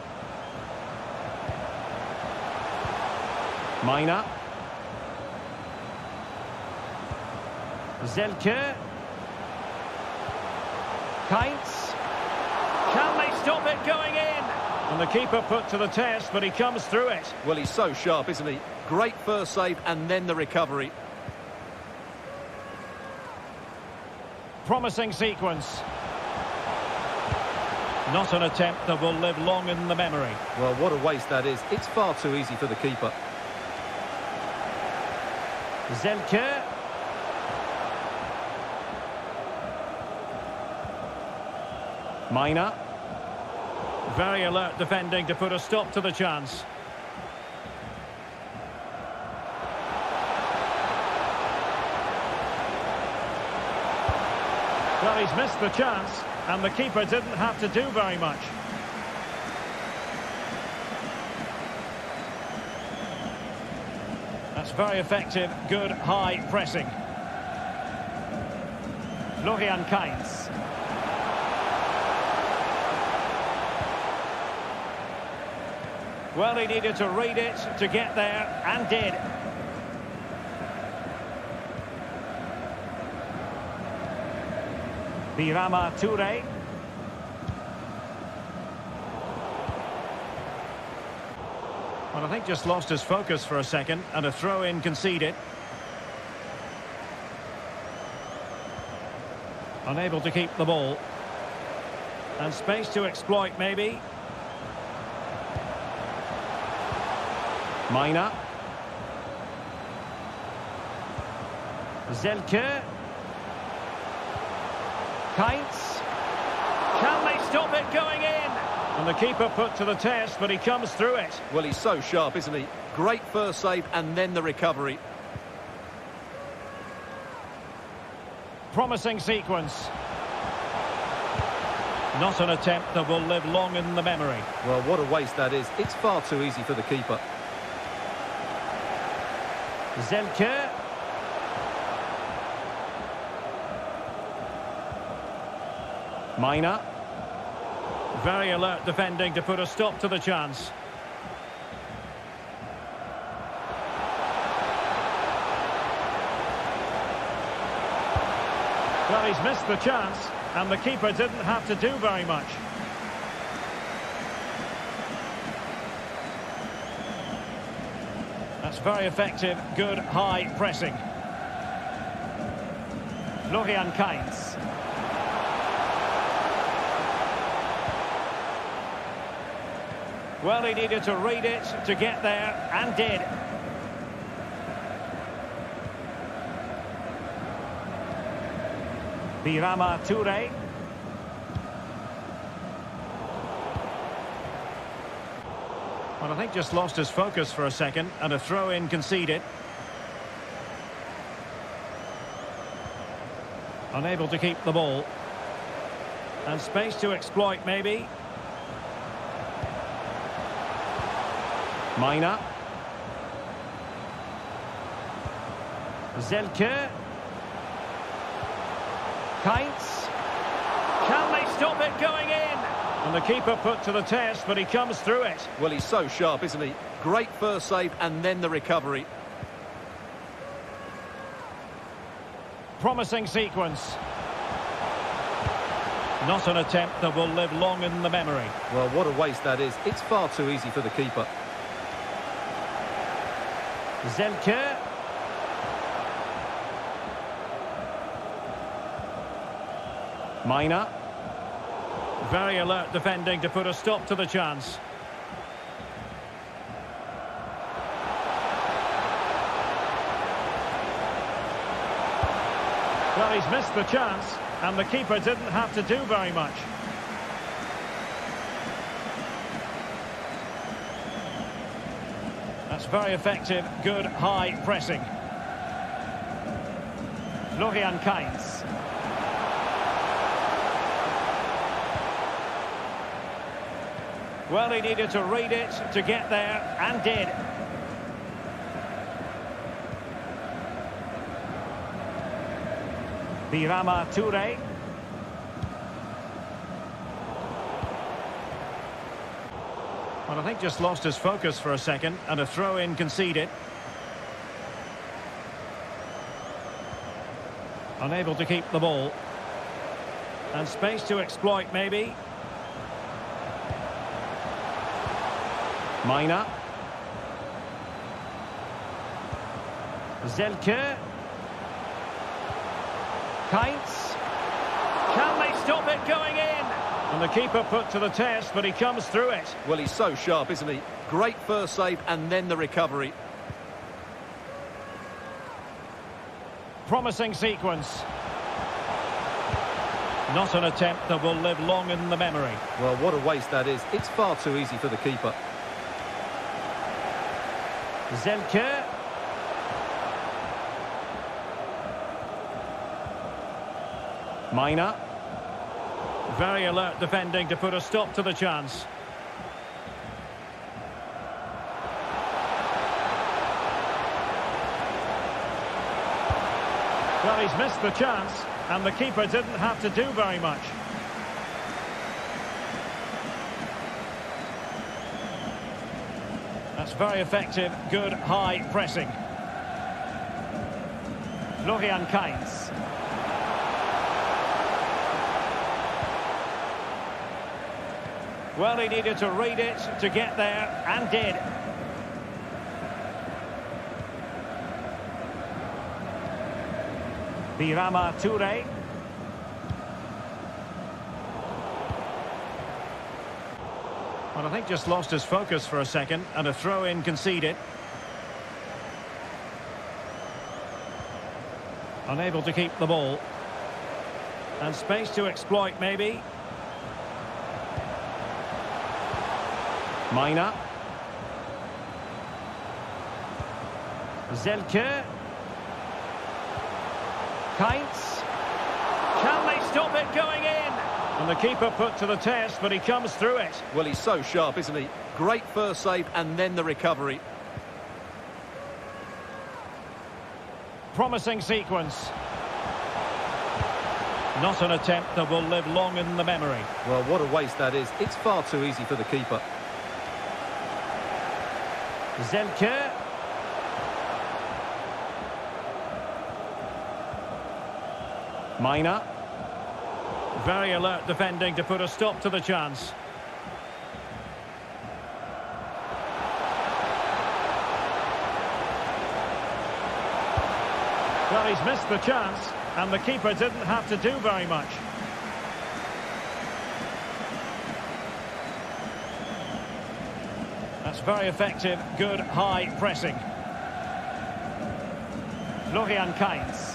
Speaker 1: Mina. Zelke. Kainz. Can they stop it going in? And the keeper put to the test, but he comes through it.
Speaker 2: Well, he's so sharp, isn't he? Great first save and then the recovery.
Speaker 1: Promising sequence. Not an attempt that will live long in the memory.
Speaker 2: Well, what a waste that is. It's far too easy for the keeper.
Speaker 1: Zelke. Mina. Very alert defending to put a stop to the chance. Well, he's missed the chance, and the keeper didn't have to do very much. That's very effective, good high pressing. Florian Kainz. Well, he needed to read it to get there, and did. Birama Toure. Well, I think just lost his focus for a second, and a throw-in conceded. Unable to keep the ball. And space to exploit, maybe. Mina. Zelke. Kainz. Can they stop it going in? And the keeper put to the test, but he comes through it.
Speaker 2: Well, he's so sharp, isn't he? Great first save and then the recovery.
Speaker 1: Promising sequence. Not an attempt that will live long in the memory.
Speaker 2: Well, what a waste that is. It's far too easy for the keeper.
Speaker 1: Zelke. Mina. Very alert defending to put a stop to the chance. Well, he's missed the chance, and the keeper didn't have to do very much. That's very effective, good high pressing. Florian Kainz. Well, he needed to read it to get there, and did. Birama Toure. I think just lost his focus for a second, and a throw-in conceded. Unable to keep the ball. And space to exploit, maybe. Mina. Zelke. Kainz. Can they stop it going in? And the keeper put to the test, but he comes through it.
Speaker 2: Well, he's so sharp, isn't he? Great first save and then the recovery.
Speaker 1: Promising sequence. Not an attempt that will live long in the memory.
Speaker 2: Well, what a waste that is. It's far too easy for the keeper.
Speaker 1: Zelke. Mina. Very alert defending to put a stop to the chance. Well, he's missed the chance, and the keeper didn't have to do very much. That's very effective, good high pressing. Florian Kainz. Well, he needed to read it to get there, and did. Birama Toure. Well, I think just lost his focus for a second, and a throw-in conceded. Unable to keep the ball. And space to exploit, maybe. Mina. Zelke. Kainz. Can they stop it going in? And the keeper put to the test, but he comes through it.
Speaker 2: Well, he's so sharp, isn't he? Great first save and then the recovery.
Speaker 1: Promising sequence. Not an attempt that will live long in the memory.
Speaker 2: Well, what a waste that is. It's far too easy for the keeper.
Speaker 1: Zelke. Mina. Very alert defending to put a stop to the chance. Well, he's missed the chance, and the keeper didn't have to do very much. That's very effective, good high pressing. Florian Kainz. Well, he needed to read it to get there, and did. Birama Toure. I think just lost his focus for a second, and a throw-in conceded. Unable to keep the ball. And space to exploit, maybe. Mina. Zelke. Kainz. Can they stop it going in? And the keeper put to the test, but he comes through it.
Speaker 2: Well, he's so sharp, isn't he? Great first save and then the recovery.
Speaker 1: Promising sequence. Not an attempt that will live long in the memory.
Speaker 2: Well, what a waste that is. It's far too easy for the keeper.
Speaker 1: Zelke. Mina. Very alert defending to put a stop to the chance. Well, he's missed the chance, and the keeper didn't have to do very much. That's very effective, good high pressing. Florian Kainz.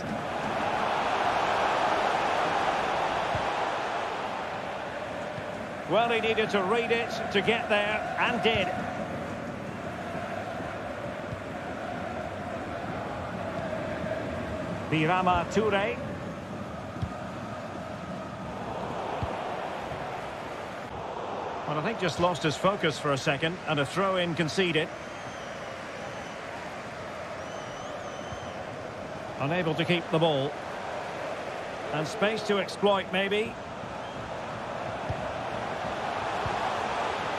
Speaker 1: Well, he needed to read it to get there, and did. Birama Toure. Well, I think just lost his focus for a second, and a throw-in conceded. Unable to keep the ball. And space to exploit, maybe.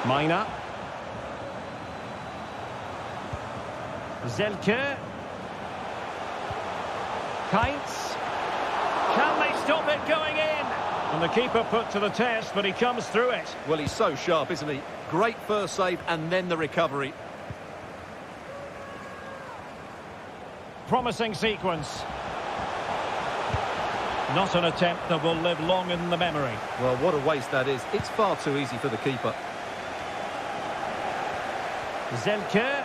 Speaker 1: Mina. Zelke. Kainz. Can they stop it going in? And the keeper put to the test, but he comes through it.
Speaker 2: Well, he's so sharp, isn't he? Great first save and then the recovery.
Speaker 1: Promising sequence. Not an attempt that will live long in the memory.
Speaker 2: Well, what a waste that is. It's far too easy for the keeper.
Speaker 1: Zelke.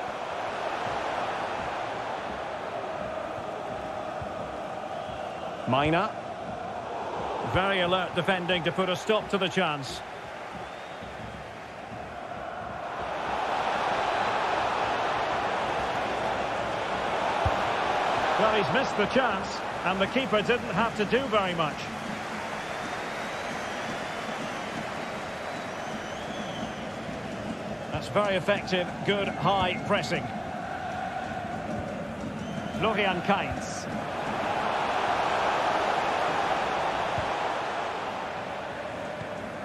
Speaker 1: Mina. Very alert defending to put a stop to the chance. Well, he's missed the chance, and the keeper didn't have to do very much. Very effective, good high pressing. Florian Kainz.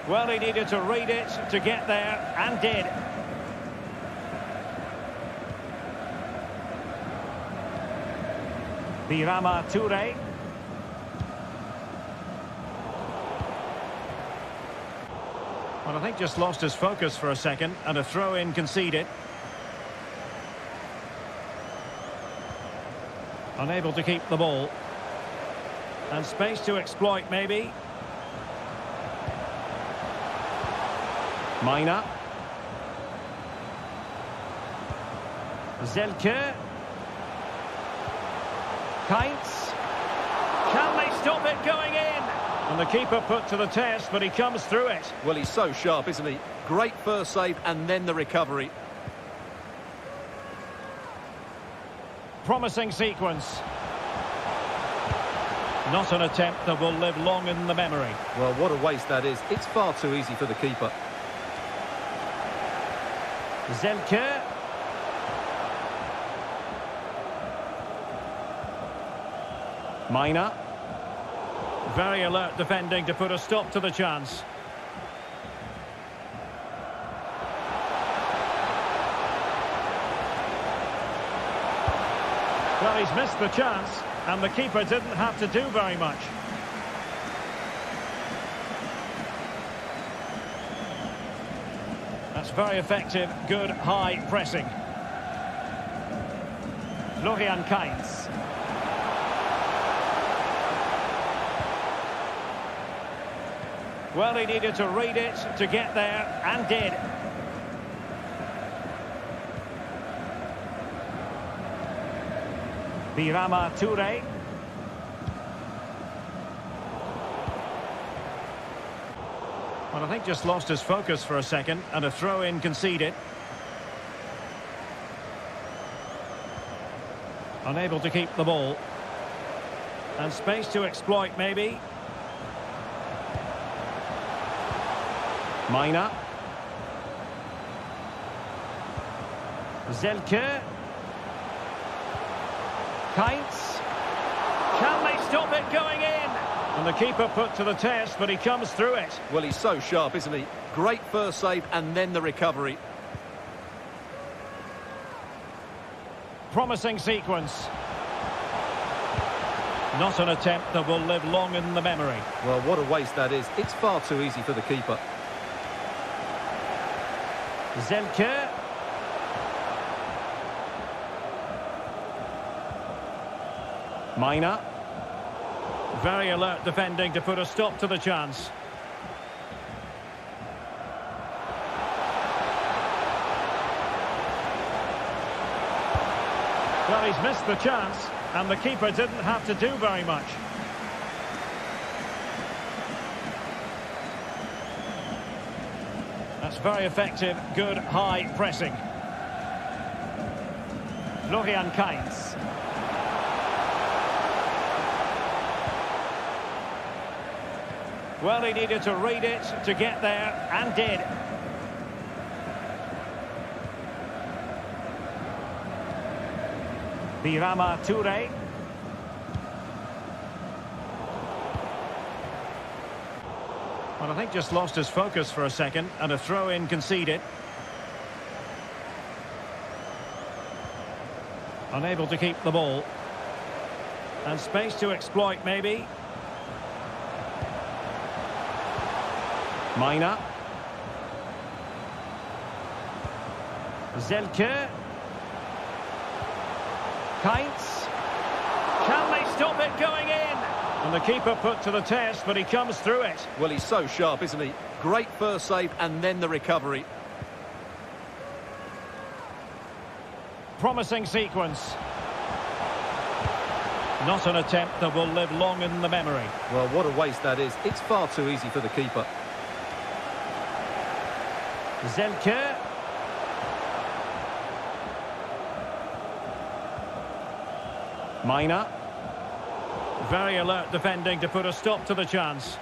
Speaker 1: Well, he needed to read it to get there, and did. Birama Toure. Well, I think just lost his focus for a second, and a throw-in conceded. Unable to keep the ball. And space to exploit, maybe. Mina. Zelke. Kainz. Can they stop it going in? And the keeper put to the test, but he comes through it.
Speaker 2: Well, he's so sharp, isn't he? Great first save and then the recovery.
Speaker 1: Promising sequence. Not an attempt that will live long in the memory.
Speaker 2: Well, what a waste that is. It's far too easy for the keeper.
Speaker 1: Zelke. Mina. Very alert defending to put a stop to the chance. Well, he's missed the chance, and the keeper didn't have to do very much. That's very effective, good high pressing. Florian Kainz. Well, he needed to read it to get there, and did. Birama Toure. Well, I think just lost his focus for a second, and a throw-in conceded. Unable to keep the ball. And space to exploit, maybe. Mina. Zelke. Kainz. Can they stop it going in? And the keeper put to the test, but he comes through it.
Speaker 2: Well, he's so sharp, isn't he? Great first save and then the recovery.
Speaker 1: Promising sequence. Not an attempt that will live long in the memory.
Speaker 2: Well, what a waste that is. It's far too easy for the keeper.
Speaker 1: Zelke. Mina. Very alert defending to put a stop to the chance. Well, he's missed the chance, and the keeper didn't have to do very much. Very effective, good high pressing. Florian Kainz. Well, he needed to read it to get there, and did. Birama Toure. I think just lost his focus for a second, and a throw-in conceded. Unable to keep the ball. And space to exploit, maybe. Mina. Zelke. Kainz. Can they stop it going in? And the keeper put to the test, but he comes through it.
Speaker 2: Well, he's so sharp, isn't he? Great first save and then the recovery.
Speaker 1: Promising sequence. Not an attempt that will live long in the memory.
Speaker 2: Well, what a waste that is. It's far too easy for the keeper.
Speaker 1: Zelke. Mina. Very alert defending to put a stop to the chance.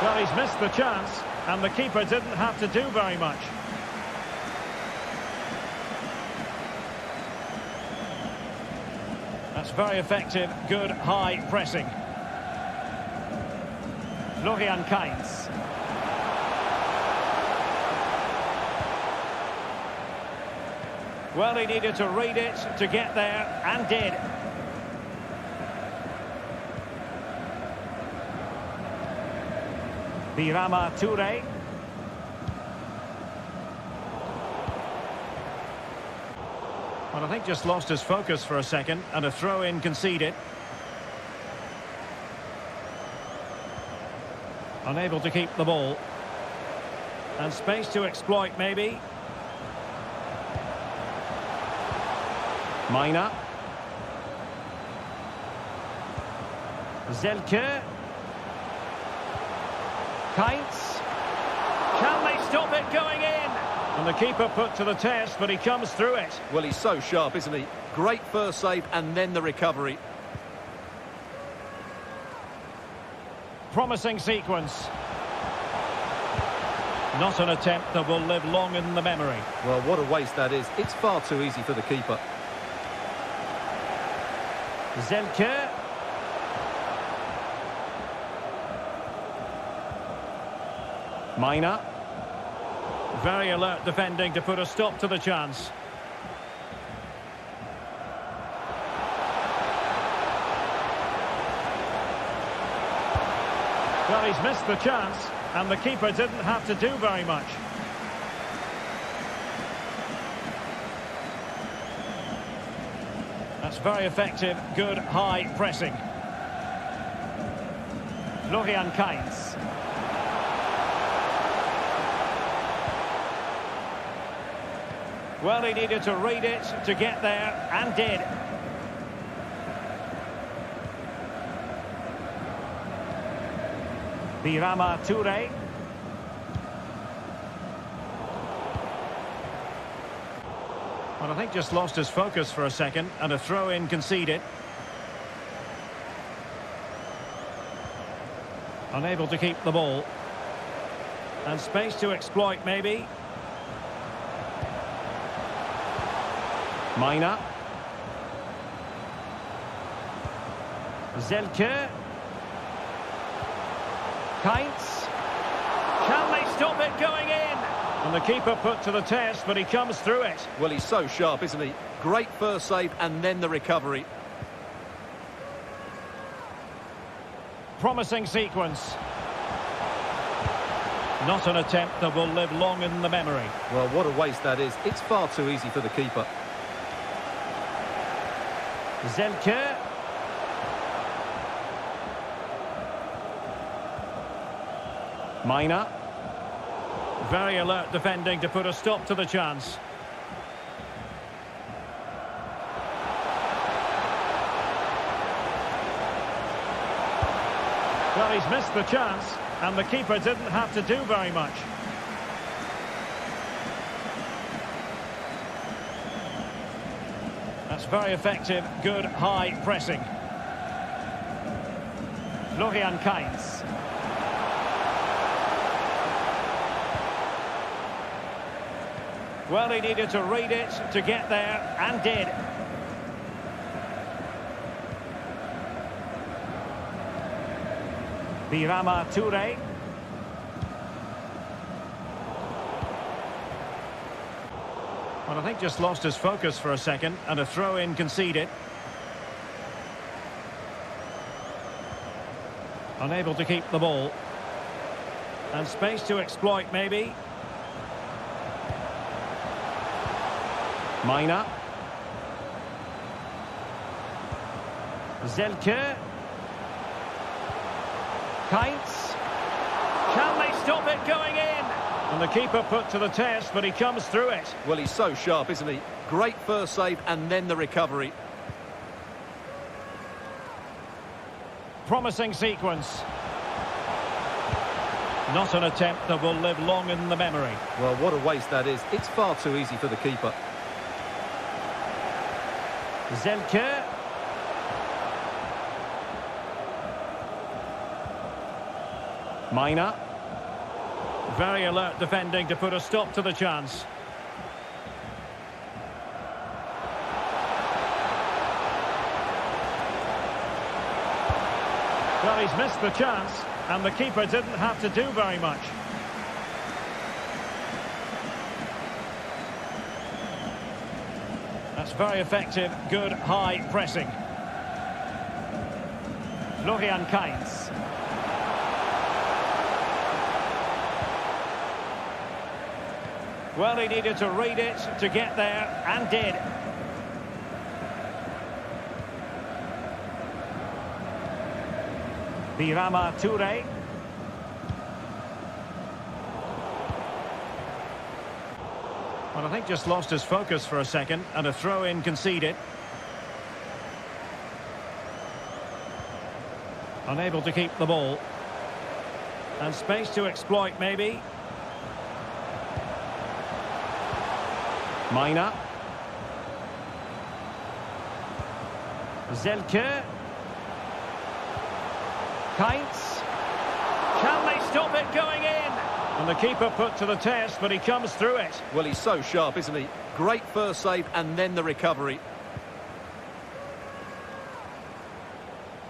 Speaker 1: Well, he's missed the chance, and the keeper didn't have to do very much. That's very effective, good high pressing. Florian Kainz. Well, he needed to read it to get there, and did. Birama Toure. Well, I think just lost his focus for a second, and a throw-in conceded. Unable to keep the ball. And space to exploit, maybe. Mina. Zelke. Kainz. Can they stop it going in? And the keeper put to the test, but he comes through it.
Speaker 2: Well, he's so sharp, isn't he? Great first save and then the recovery.
Speaker 1: Promising sequence. Not an attempt that will live long in the memory.
Speaker 2: Well, what a waste that is. It's far too easy for the keeper.
Speaker 1: Zelke. Mina. Very alert defending to put a stop to the chance. Well, he's missed the chance, and the keeper didn't have to do very much. Very effective, good high pressing. Florian Kainz. Well, he needed to read it to get there, and did. Birama Toure. Well, I think just lost his focus for a second, and a throw-in conceded. Unable to keep the ball. And space to exploit, maybe. Mina. Zelke. Kainz. Can they stop it going in? And the keeper put to the test, but he comes through it.
Speaker 2: Well, he's so sharp, isn't he? Great first save and then the recovery.
Speaker 1: Promising sequence. Not an attempt that will live long in the memory.
Speaker 2: Well, what a waste that is. It's far too easy for the keeper.
Speaker 1: Zelke. Mina. Very alert defending to put a stop to the chance. Well, he's missed the chance, and the keeper didn't have to do very much. That's very effective, good high pressing. Florian Kainz. Well, he needed to read it to get there, and did. Birama Toure. Well, I think just lost his focus for a second, and a throw-in conceded. Unable to keep the ball. And space to exploit, maybe. Mina. Zelke. Kainz. Can they stop it going in? And the keeper put to the test, but he comes through it.
Speaker 2: Well, he's so sharp, isn't he? Great first save and then the recovery.
Speaker 1: Promising sequence. Not an attempt that will live long in the memory.
Speaker 2: Well, what a waste that is. It's far too easy for the keeper.
Speaker 1: Zelke. Mina. Very alert defending to put a stop to the chance. Well, he's missed the chance, and the keeper didn't have to do very much. That's very effective, good high pressing. Florian Kainz. Well, he needed to read it to get there, and did. Birama Toure. I think just lost his focus for a second, and a throw-in conceded. Unable to keep the ball. And space to exploit, maybe. Mina. Zelke. Kainz. Can they stop it going in? And the keeper put to the test, but he comes through it.
Speaker 2: Well, he's so sharp, isn't he? Great first save and then the recovery.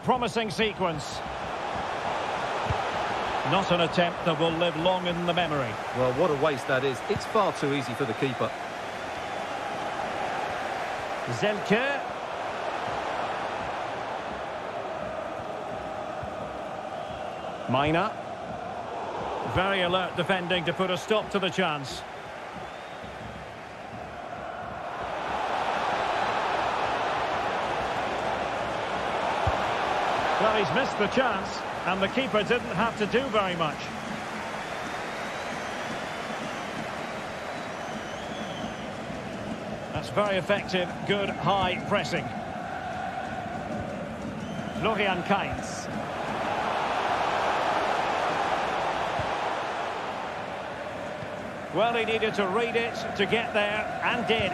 Speaker 1: Promising sequence. Not an attempt that will live long in the memory.
Speaker 2: Well, what a waste that is. It's far too easy for the keeper.
Speaker 1: Zelke. Mina. Very alert defending to put a stop to the chance. Well, he's missed the chance, and the keeper didn't have to do very much. That's very effective, good high pressing. Florian Kainz. Well, he needed to read it to get there, and did.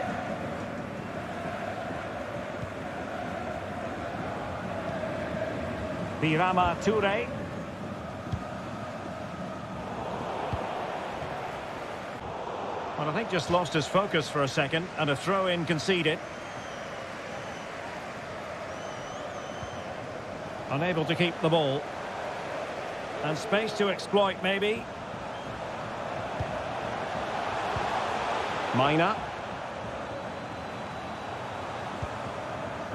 Speaker 1: Birama Toure. Well, I think just lost his focus for a second, and a throw-in conceded. Unable to keep the ball. And space to exploit, maybe. Mina.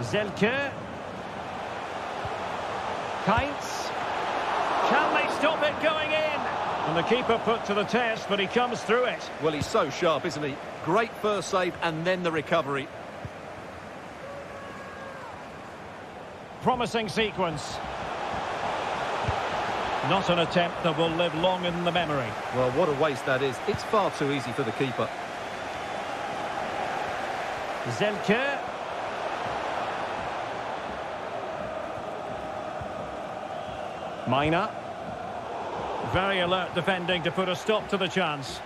Speaker 1: Zelke. Kainz. Can they stop it going in? And the keeper put to the test, but he comes through it.
Speaker 2: Well, he's so sharp, isn't he? Great first save and then the recovery.
Speaker 1: Promising sequence. Not an attempt that will live long in the memory.
Speaker 2: Well, what a waste that is. It's far too easy for the keeper.
Speaker 1: Zelke. Mina. Very alert defending to put a stop to the chance.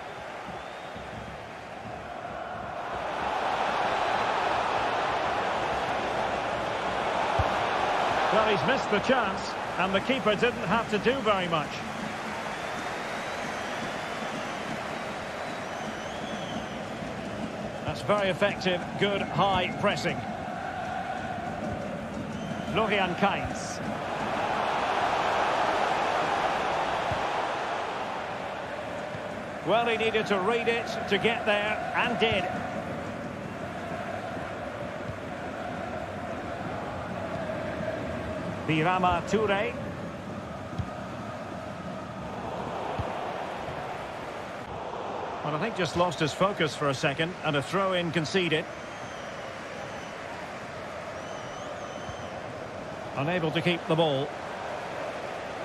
Speaker 1: Well, he's missed the chance, and the keeper didn't have to do very much. Very effective, good high pressing. Florian Kainz. Well, he needed to read it to get there, and did. Birama Toure. I think just lost his focus for a second, and a throw-in conceded. Unable to keep the ball.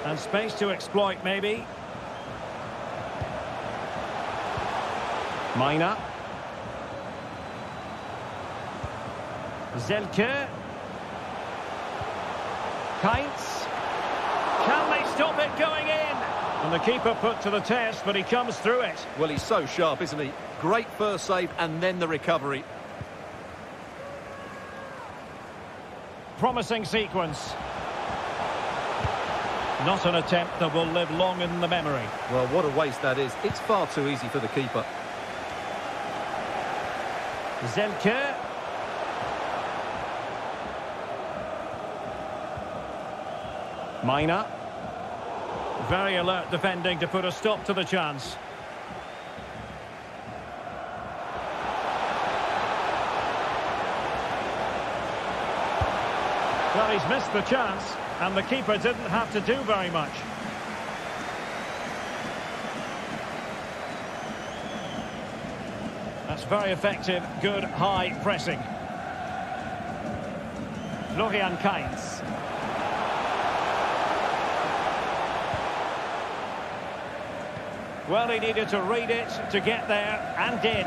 Speaker 1: And space to exploit, maybe. Mina. Zelke. Kainz. Can they stop it going in? And the keeper put to the test, but he comes through it.
Speaker 2: Well, he's so sharp, isn't he? Great first save and then the recovery.
Speaker 1: Promising sequence. Not an attempt that will live long in the memory.
Speaker 2: Well, what a waste that is. It's far too easy for the keeper.
Speaker 1: Zelke. Mina. Very alert defending to put a stop to the chance. Well, he's missed the chance, and the keeper didn't have to do very much. That's very effective, good high pressing. Florian Kainz. Well, he needed to read it to get there, and did.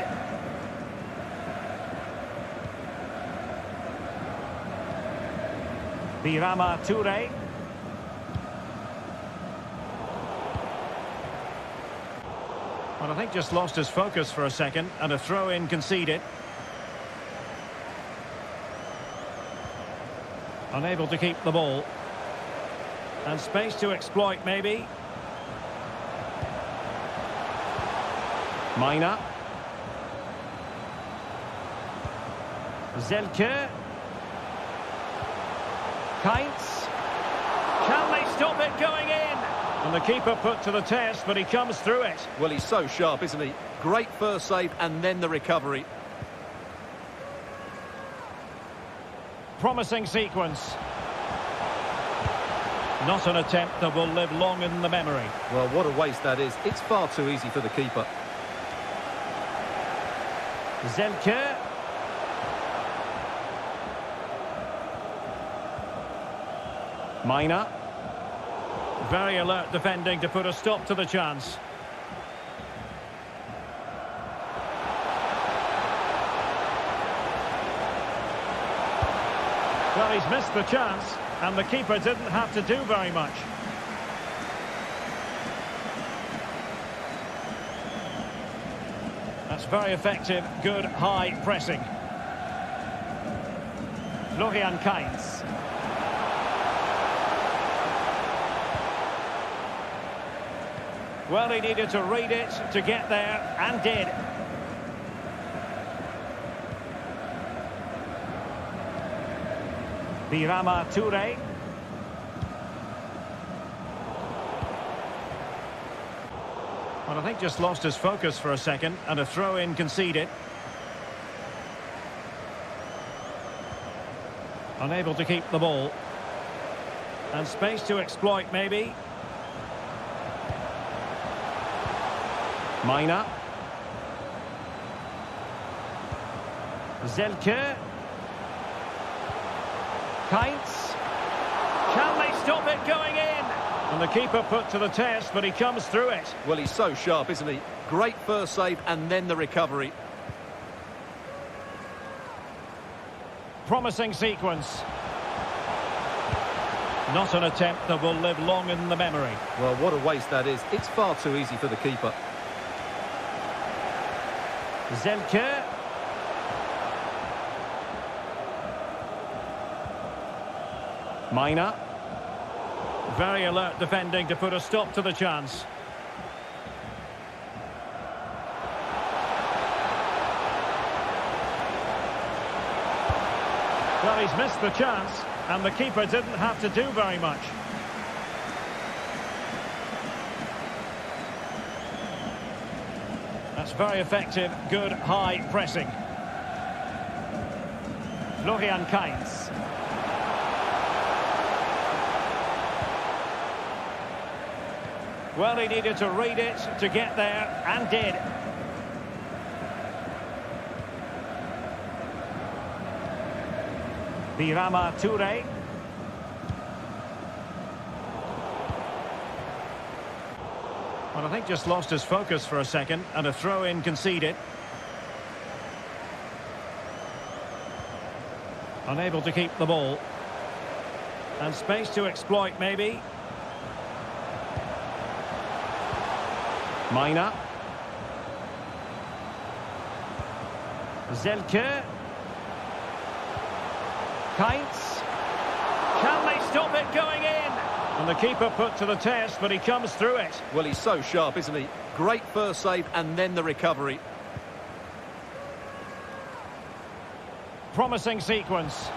Speaker 1: Birama Toure. Well, I think just lost his focus for a second, and a throw-in conceded. Unable to keep the ball. And space to exploit, maybe. Mina. Zelke. Kainz. Can they stop it going in? And the keeper put to the test, but he comes through it.
Speaker 2: Well, he's so sharp, isn't he? Great first save and then the recovery.
Speaker 1: Promising sequence. Not an attempt that will live long in the memory.
Speaker 2: Well, what a waste that is. It's far too easy for the keeper.
Speaker 1: Zelke. Mina. Very alert defending to put a stop to the chance. Well, he's missed the chance, and the keeper didn't have to do very much. Very effective, good high pressing. Florian Kainz. Well, he needed to read it to get there, and did. Birama Toure. Well, I think just lost his focus for a second, and a throw-in conceded. Unable to keep the ball. And space to exploit, maybe. Mina. Zelke. Kainz. Can they stop it going in? And the keeper put to the test, but he comes through it.
Speaker 2: Well, he's so sharp, isn't he? Great first save and then the recovery.
Speaker 1: Promising sequence. Not an attempt that will live long in the memory.
Speaker 2: Well, what a waste that is. It's far too easy for the keeper.
Speaker 1: Zelke. Mina. Very alert defending to put a stop to the chance. Well, he's missed the chance, and the keeper didn't have to do very much. That's very effective, good high pressing. Florian Kainz. Well, he needed to read it to get there, and did. Birama Toure. Well, I think just lost his focus for a second, and a throw-in conceded. Unable to keep the ball. And space to exploit, maybe. Mina. Zelke. Kainz. Can they stop it going in? And the keeper put to the test, but he comes through it.
Speaker 2: Well, he's so sharp, isn't he? Great first save and then the recovery.
Speaker 1: Promising sequence.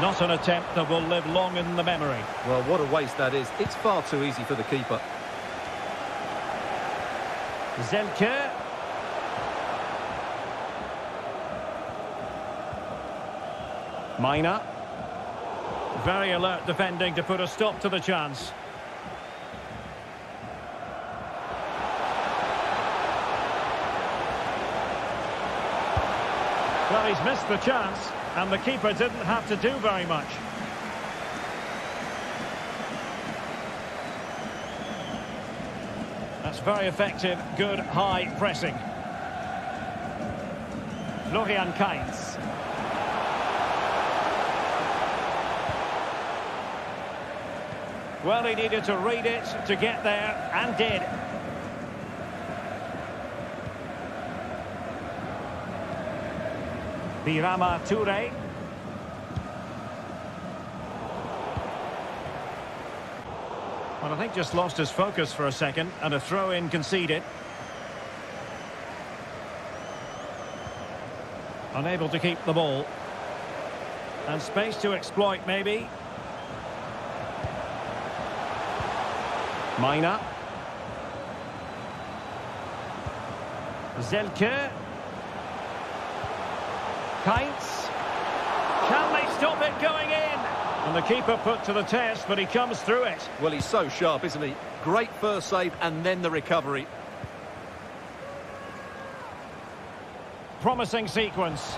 Speaker 1: Not an attempt that will live long in the memory.
Speaker 2: Well, what a waste that is. It's far too easy for the keeper.
Speaker 1: Zelke. Mina. Very alert defending to put a stop to the chance. Well, he's missed the chance, and the keeper didn't have to do very much. Very effective, good high pressing. Florian Kainz. Well, he needed to read it to get there, and did. Birama Toure. I think just lost his focus for a second, and a throw-in conceded. Unable to keep the ball. And space to exploit, maybe. Mina. Zelke. Kainz. Can they stop it going in? And the keeper put to the test, but he comes through it.
Speaker 2: Well, he's so sharp, isn't he? Great first save and then the recovery.
Speaker 1: Promising sequence.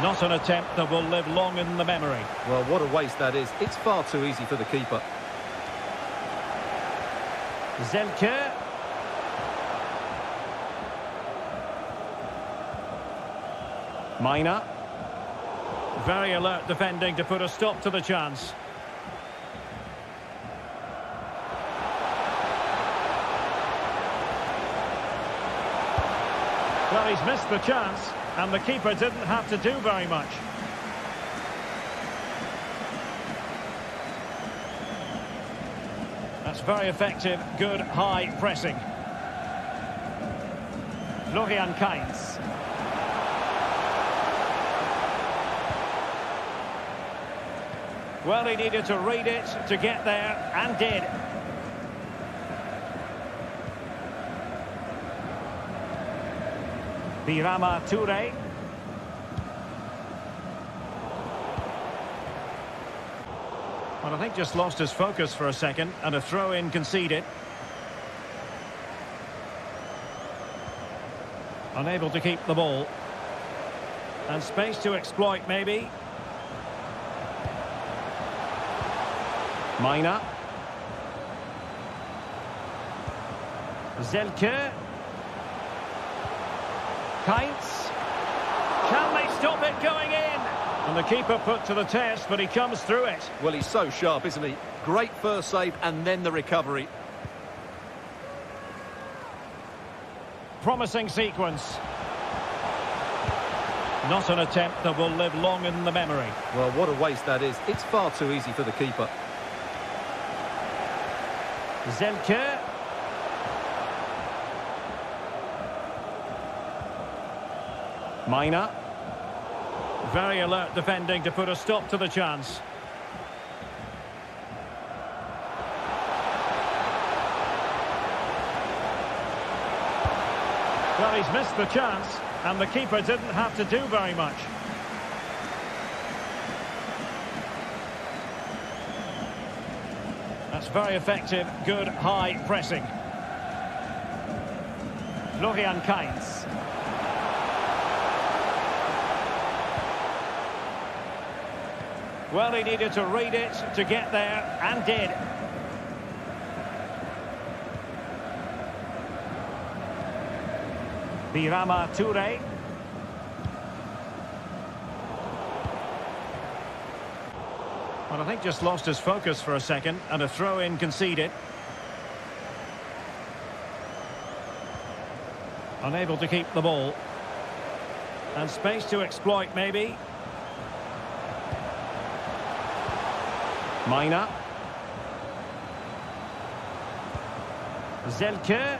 Speaker 1: Not an attempt that will live long in the memory.
Speaker 2: Well, what a waste that is. It's far too easy for the keeper.
Speaker 1: Zelke. Mina. Very alert defending to put a stop to the chance. Well, he's missed the chance, and the keeper didn't have to do very much. That's very effective, good high pressing. Florian Kainz. Well, he needed to read it to get there, and did. Birama Toure. Well, I think just lost his focus for a second, and a throw-in conceded. Unable to keep the ball. And space to exploit, maybe. Mina. Zelke. Kainz. Can they stop it going in? And the keeper put to the test, but he comes through it.
Speaker 2: Well, he's so sharp, isn't he? Great first save and then the recovery.
Speaker 1: Promising sequence. Not an attempt that will live long in the memory.
Speaker 2: Well, what a waste that is. It's far too easy for the keeper.
Speaker 1: Zelke. Mina. Very alert defending to put a stop to the chance. Well, he's missed the chance, and the keeper didn't have to do very much. Very effective, good high pressing. Florian Kainz. Well, he needed to read it to get there, and did. Birama Toure. Well, I think just lost his focus for a second, and a throw-in conceded. Unable to keep the ball. And space to exploit, maybe. Mina. Zelke.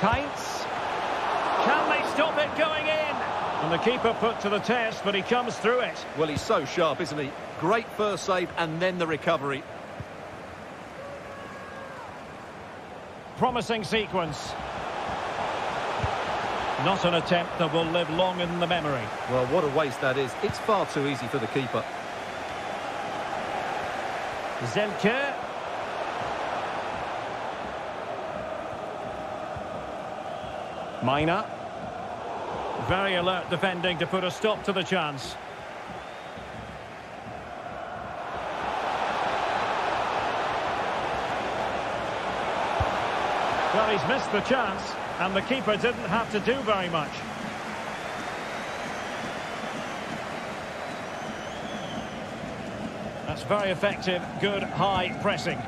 Speaker 1: Kainz. Can they stop it going in? And the keeper put to the test, but he comes through it.
Speaker 2: Well, he's so sharp, isn't he? Great first save and then the recovery.
Speaker 1: Promising sequence. Not an attempt that will live long in the memory.
Speaker 2: Well, what a waste that is. It's far too easy for the keeper.
Speaker 1: Zelke. Mina. Very alert defending to put a stop to the chance. Well, he's missed the chance, and the keeper didn't have to do very much. That's very effective, good high pressing.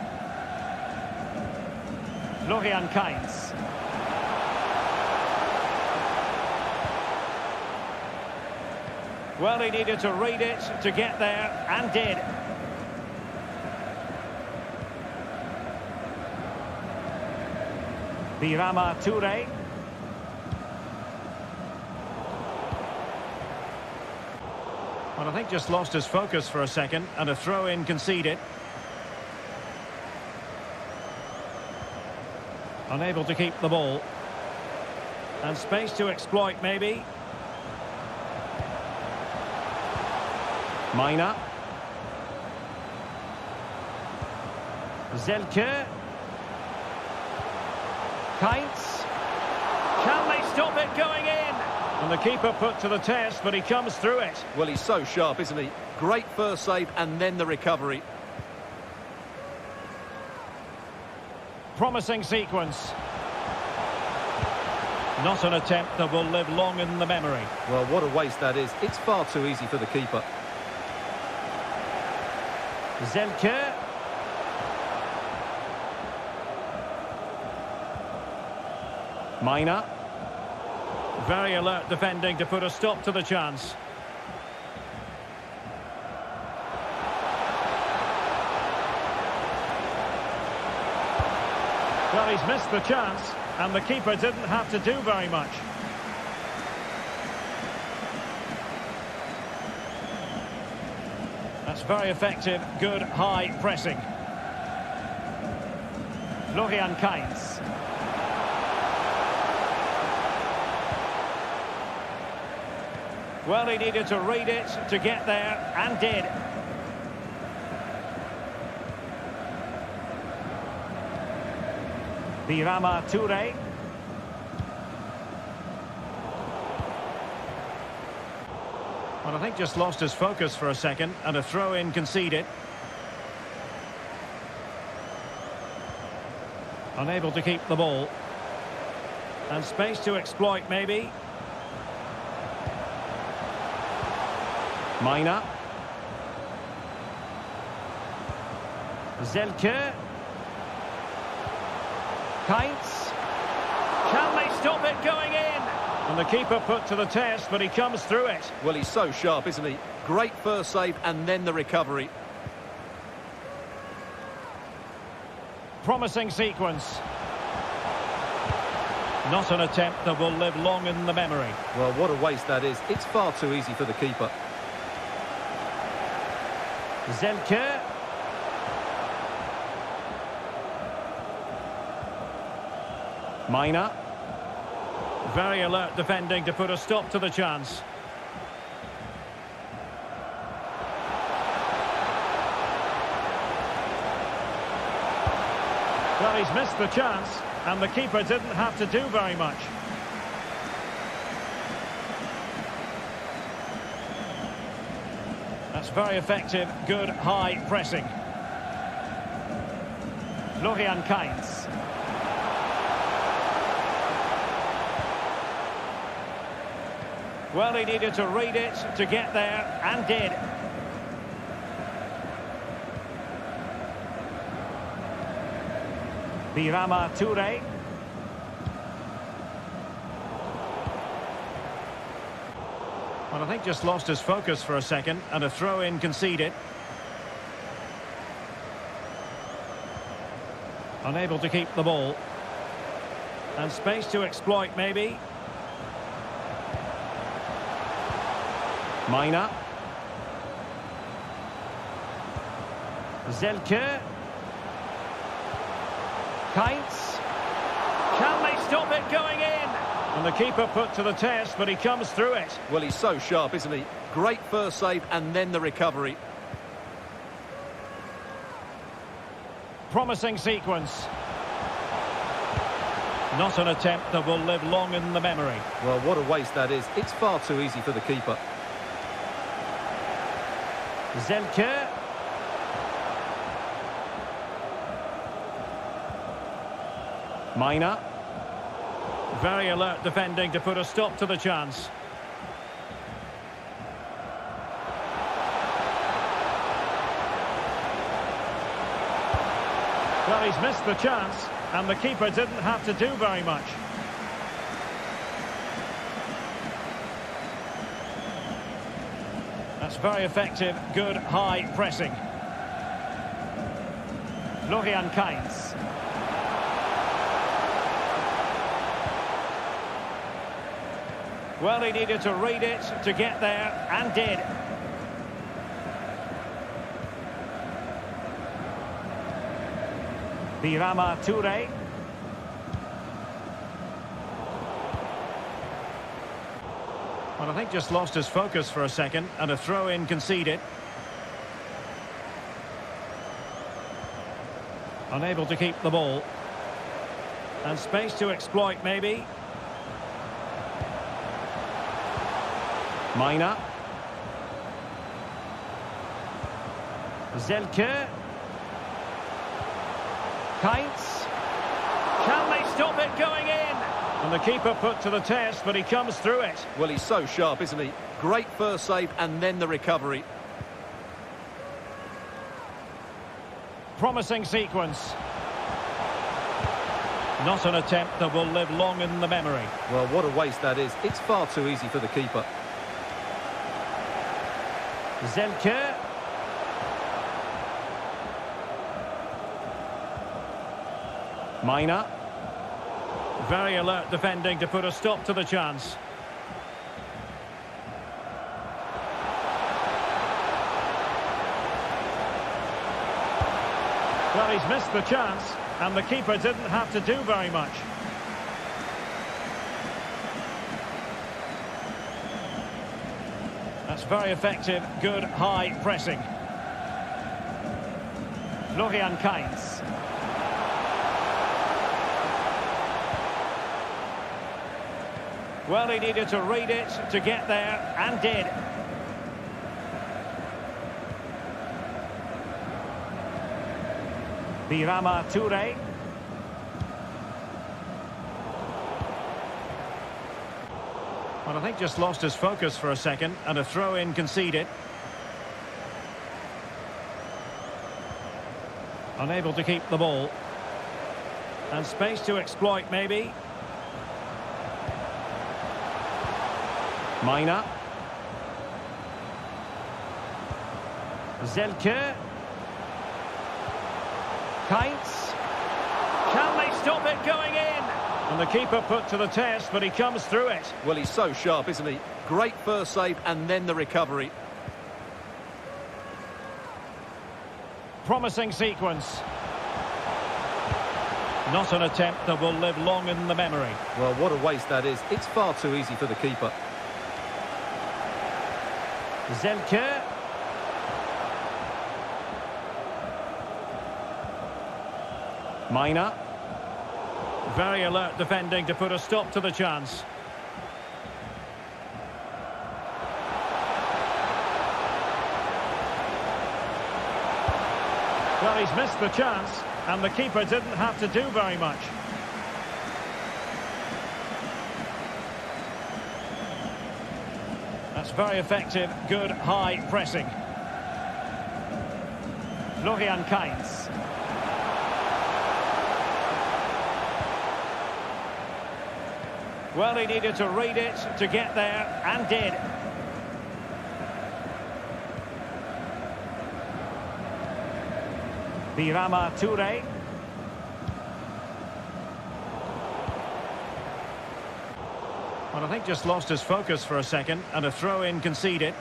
Speaker 1: Florian Kainz. Well, he needed to read it to get there, and did. Birama Toure. Well, I think just lost his focus for a second, and a throw-in conceded. Unable to keep the ball. And space to exploit, maybe. Mina. Zelke. Kainz. Can they stop it going in? And the keeper put to the test, but he comes through it.
Speaker 2: Well, he's so sharp, isn't he? Great first save and then the recovery.
Speaker 1: Promising sequence. Not an attempt that will live long in the memory.
Speaker 2: Well, what a waste that is. It's far too easy for the keeper.
Speaker 1: Zelke. Mina. Very alert defending to put a stop to the chance. Well, he's missed the chance, and the keeper didn't have to do very much. Very effective, good high pressing. Florian Kainz. Well, he needed to read it to get there, and did. Birama Toure. I think just lost his focus for a second, and a throw-in conceded. Unable to keep the ball. And space to exploit, maybe. Mina. Zelke. Kainz. Can they stop it going in? And the keeper put to the test, but he comes through it.
Speaker 2: Well, he's so sharp, isn't he? Great first save and then the recovery.
Speaker 1: Promising sequence. Not an attempt that will live long in the memory.
Speaker 2: Well, what a waste that is. It's far too easy for the keeper.
Speaker 1: Zelke. Mina. Very alert defending to put a stop to the chance. Well, he's missed the chance, and the keeper didn't have to do very much. That's very effective, good high pressing. Florian Kainz. Well, he needed to read it to get there, and did. Birama Toure. Well, I think just lost his focus for a second, and a throw-in conceded. Unable to keep the ball. And space to exploit, maybe. Mina. Zelke. Kainz. Can they stop it going in? And the keeper put to the test, but he comes through it.
Speaker 2: Well, he's so sharp, isn't he? Great first save and then the recovery.
Speaker 1: Promising sequence. Not an attempt that will live long in the memory.
Speaker 2: Well, what a waste that is. It's far too easy for the keeper.
Speaker 1: Zelke. Mina. Very alert defending to put a stop to the chance. Well, he's missed the chance, and the keeper didn't have to do very much. Very effective, good high pressing. Florian Kainz. Well, he needed to read it to get there, and did. Birama Toure. I think just lost his focus for a second, and a throw-in conceded. Unable to keep the ball. And space to exploit, maybe. Mina. Zelke. Kainz. Can they stop it going in? And the keeper put to the test, but he comes through it.
Speaker 2: Well, he's so sharp, isn't he? Great first save and then the recovery.
Speaker 1: Promising sequence. Not an attempt that will live long in the memory.
Speaker 2: Well, what a waste that is. It's far too easy for the keeper.
Speaker 1: Zelke. Mina. Very alert defending to put a stop to the chance. Well, he's missed the chance, and the keeper didn't have to do very much. That's very effective, good high pressing. Florian Kainz. Well, he needed to read it to get there, and did. Birama Toure. Well, I think just lost his focus for a second, and a throw-in conceded. Unable to keep the ball. And space to exploit, maybe. Mina. Zelke. Kainz. Can they stop it going in? And the keeper put to the test, but he comes through it.
Speaker 2: Well, he's so sharp, isn't he? Great first save and then the recovery.
Speaker 1: Promising sequence. Not an attempt that will live long in the memory.
Speaker 2: Well, what a waste that is. It's far too easy for the keeper.
Speaker 1: Zelke. Mina. Very alert defending to put a stop to the chance. Well, he's missed the chance, and the keeper didn't have to do very much. Very effective, good high pressing. Florian Kainz. Well, he needed to read it to get there, and did. Birama Toure. Well, I think just lost his focus for a second and a throw-in conceded.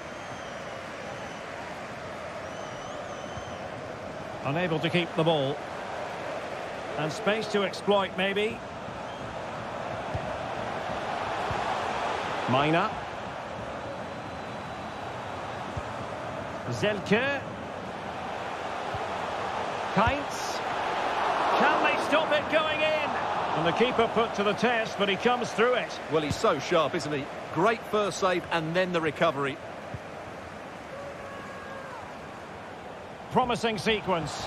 Speaker 1: Unable to keep the ball. And space to exploit, maybe. Mina. Zelke. Kainz. Can they stop it going in? And the keeper put to the test, but he comes through it.
Speaker 2: Well, he's so sharp, isn't he? Great first save and then the recovery.
Speaker 1: Promising sequence.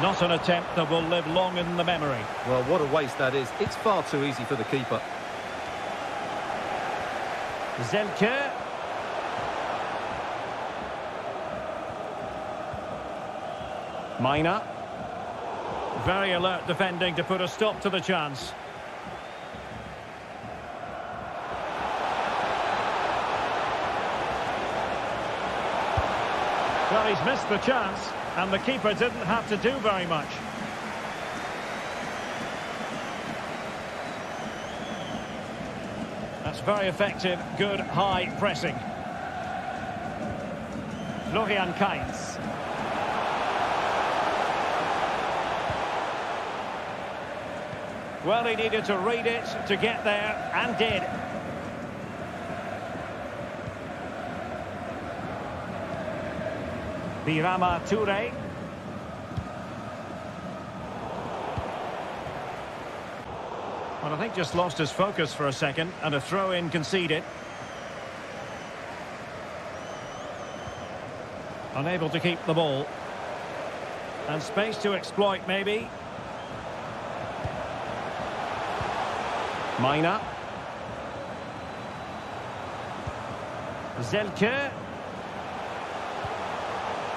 Speaker 1: Not an attempt that will live long in the memory.
Speaker 2: Well, what a waste that is. It's far too easy for the keeper.
Speaker 1: Zelke. Mina. Very alert defending to put a stop to the chance. Well, he's missed the chance, and the keeper didn't have to do very much. That's very effective, good high pressing. Florian Kainz. Well, he needed to read it to get there, and did. Birama Toure. Well, I think just lost his focus for a second, and a throw-in conceded. Unable to keep the ball. And space to exploit, maybe. Mina. Zelke.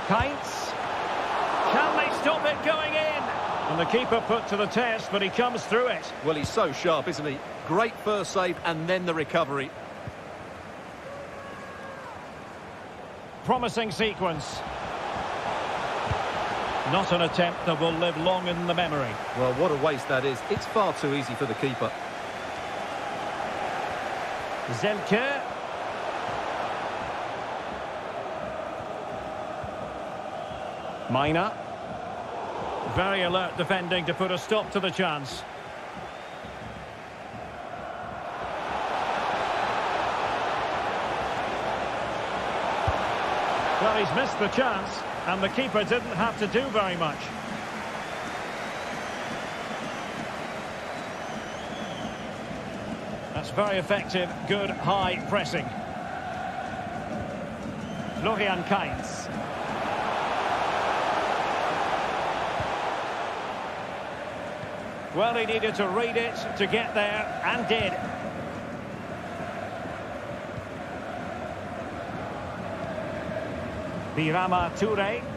Speaker 1: Kainz. Can they stop it going in? And the keeper put to the test, but he comes through it.
Speaker 2: Well, he's so sharp, isn't he? Great first save and then the recovery.
Speaker 1: Promising sequence. Not an attempt that will live long in the memory.
Speaker 2: Well, what a waste that is. It's far too easy for the keeper.
Speaker 1: Zelke. Mina. Very alert defending to put a stop to the chance. Well, he's missed the chance, and the keeper didn't have to do very much. That's very effective, good high pressing. Florian Kainz. Well, he needed to read it to get there, and did. Birama Toure.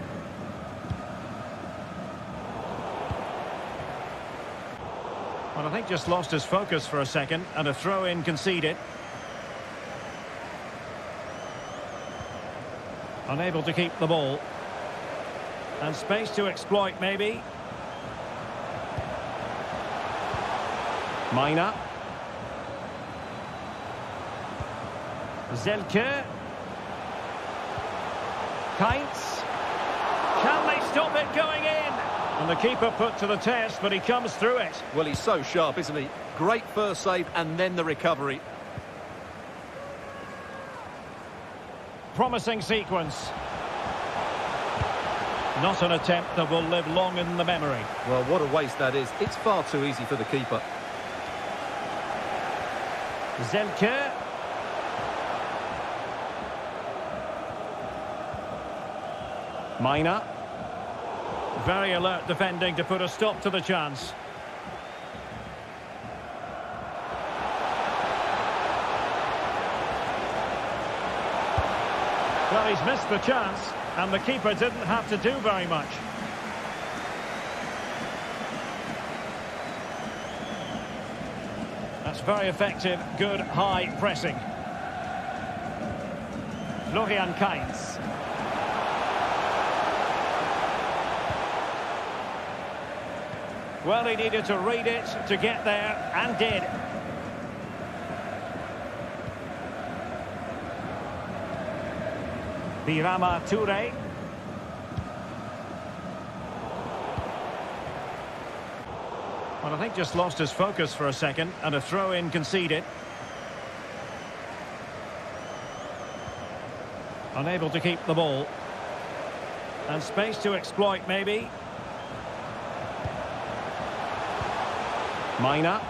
Speaker 1: I think just lost his focus for a second, and a throw-in conceded. Unable to keep the ball. And space to exploit, maybe. Mina. Zelke. Kainz. Can they stop it going in? And the keeper put to the test, but he comes through it.
Speaker 2: Well, he's so sharp, isn't he? Great first save and then the recovery.
Speaker 1: Promising sequence. Not an attempt that will live long in the memory.
Speaker 2: Well, what a waste that is. It's far too easy for the keeper.
Speaker 1: Zelke. Mina. Very alert defending to put a stop to the chance. Well, he's missed the chance, and the keeper didn't have to do very much. That's very effective, good high pressing. Florian Kainz. Well, he needed to read it to get there, and did. Birama Toure. Well, I think just lost his focus for a second, and a throw-in conceded. Unable to keep the ball. And space to exploit, maybe. Mina.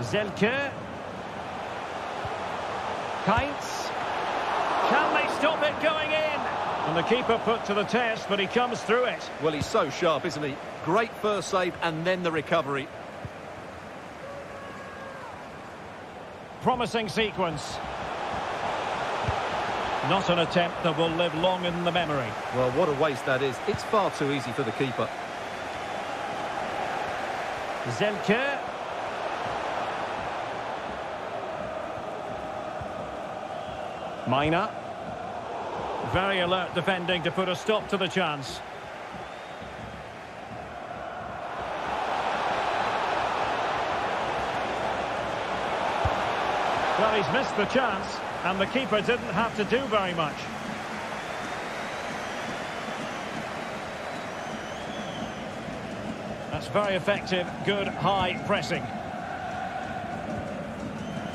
Speaker 1: Zelke. Kainz. Can they stop it going in? And the keeper put to the test, but he comes through it.
Speaker 2: Well, he's so sharp, isn't he? Great first save and then the recovery.
Speaker 1: Promising sequence. Not an attempt that will live long in the memory.
Speaker 2: Well, what a waste that is. It's far too easy for the keeper.
Speaker 1: Zelke. Mina. Very alert defending to put a stop to the chance. Well, he's missed the chance, and the keeper didn't have to do very much. That's very effective, good high pressing.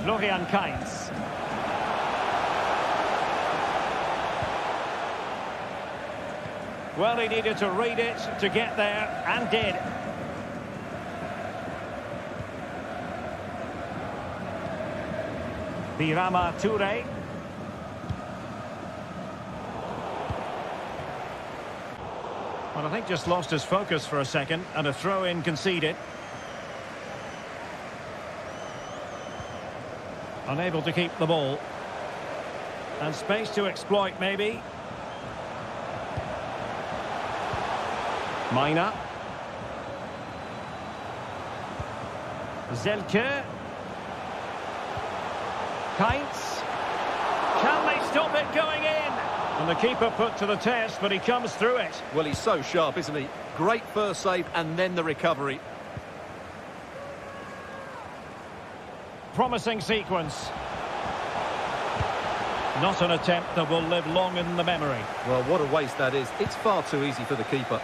Speaker 1: Florian Kainz. Well, he needed to read it to get there, and did. Birama Toure. Well, I think just lost his focus for a second, and a throw-in conceded. Unable to keep the ball. And space to exploit, maybe. Mina. Zelke. Kainz. Can they stop it going in? The keeper put to the test, but he comes through it.
Speaker 2: Well, he's so sharp, isn't he? Great first save and then the recovery.
Speaker 1: Promising sequence. Not an attempt that will live long in the memory.
Speaker 2: Well, what a waste that is. It's far too easy for the keeper.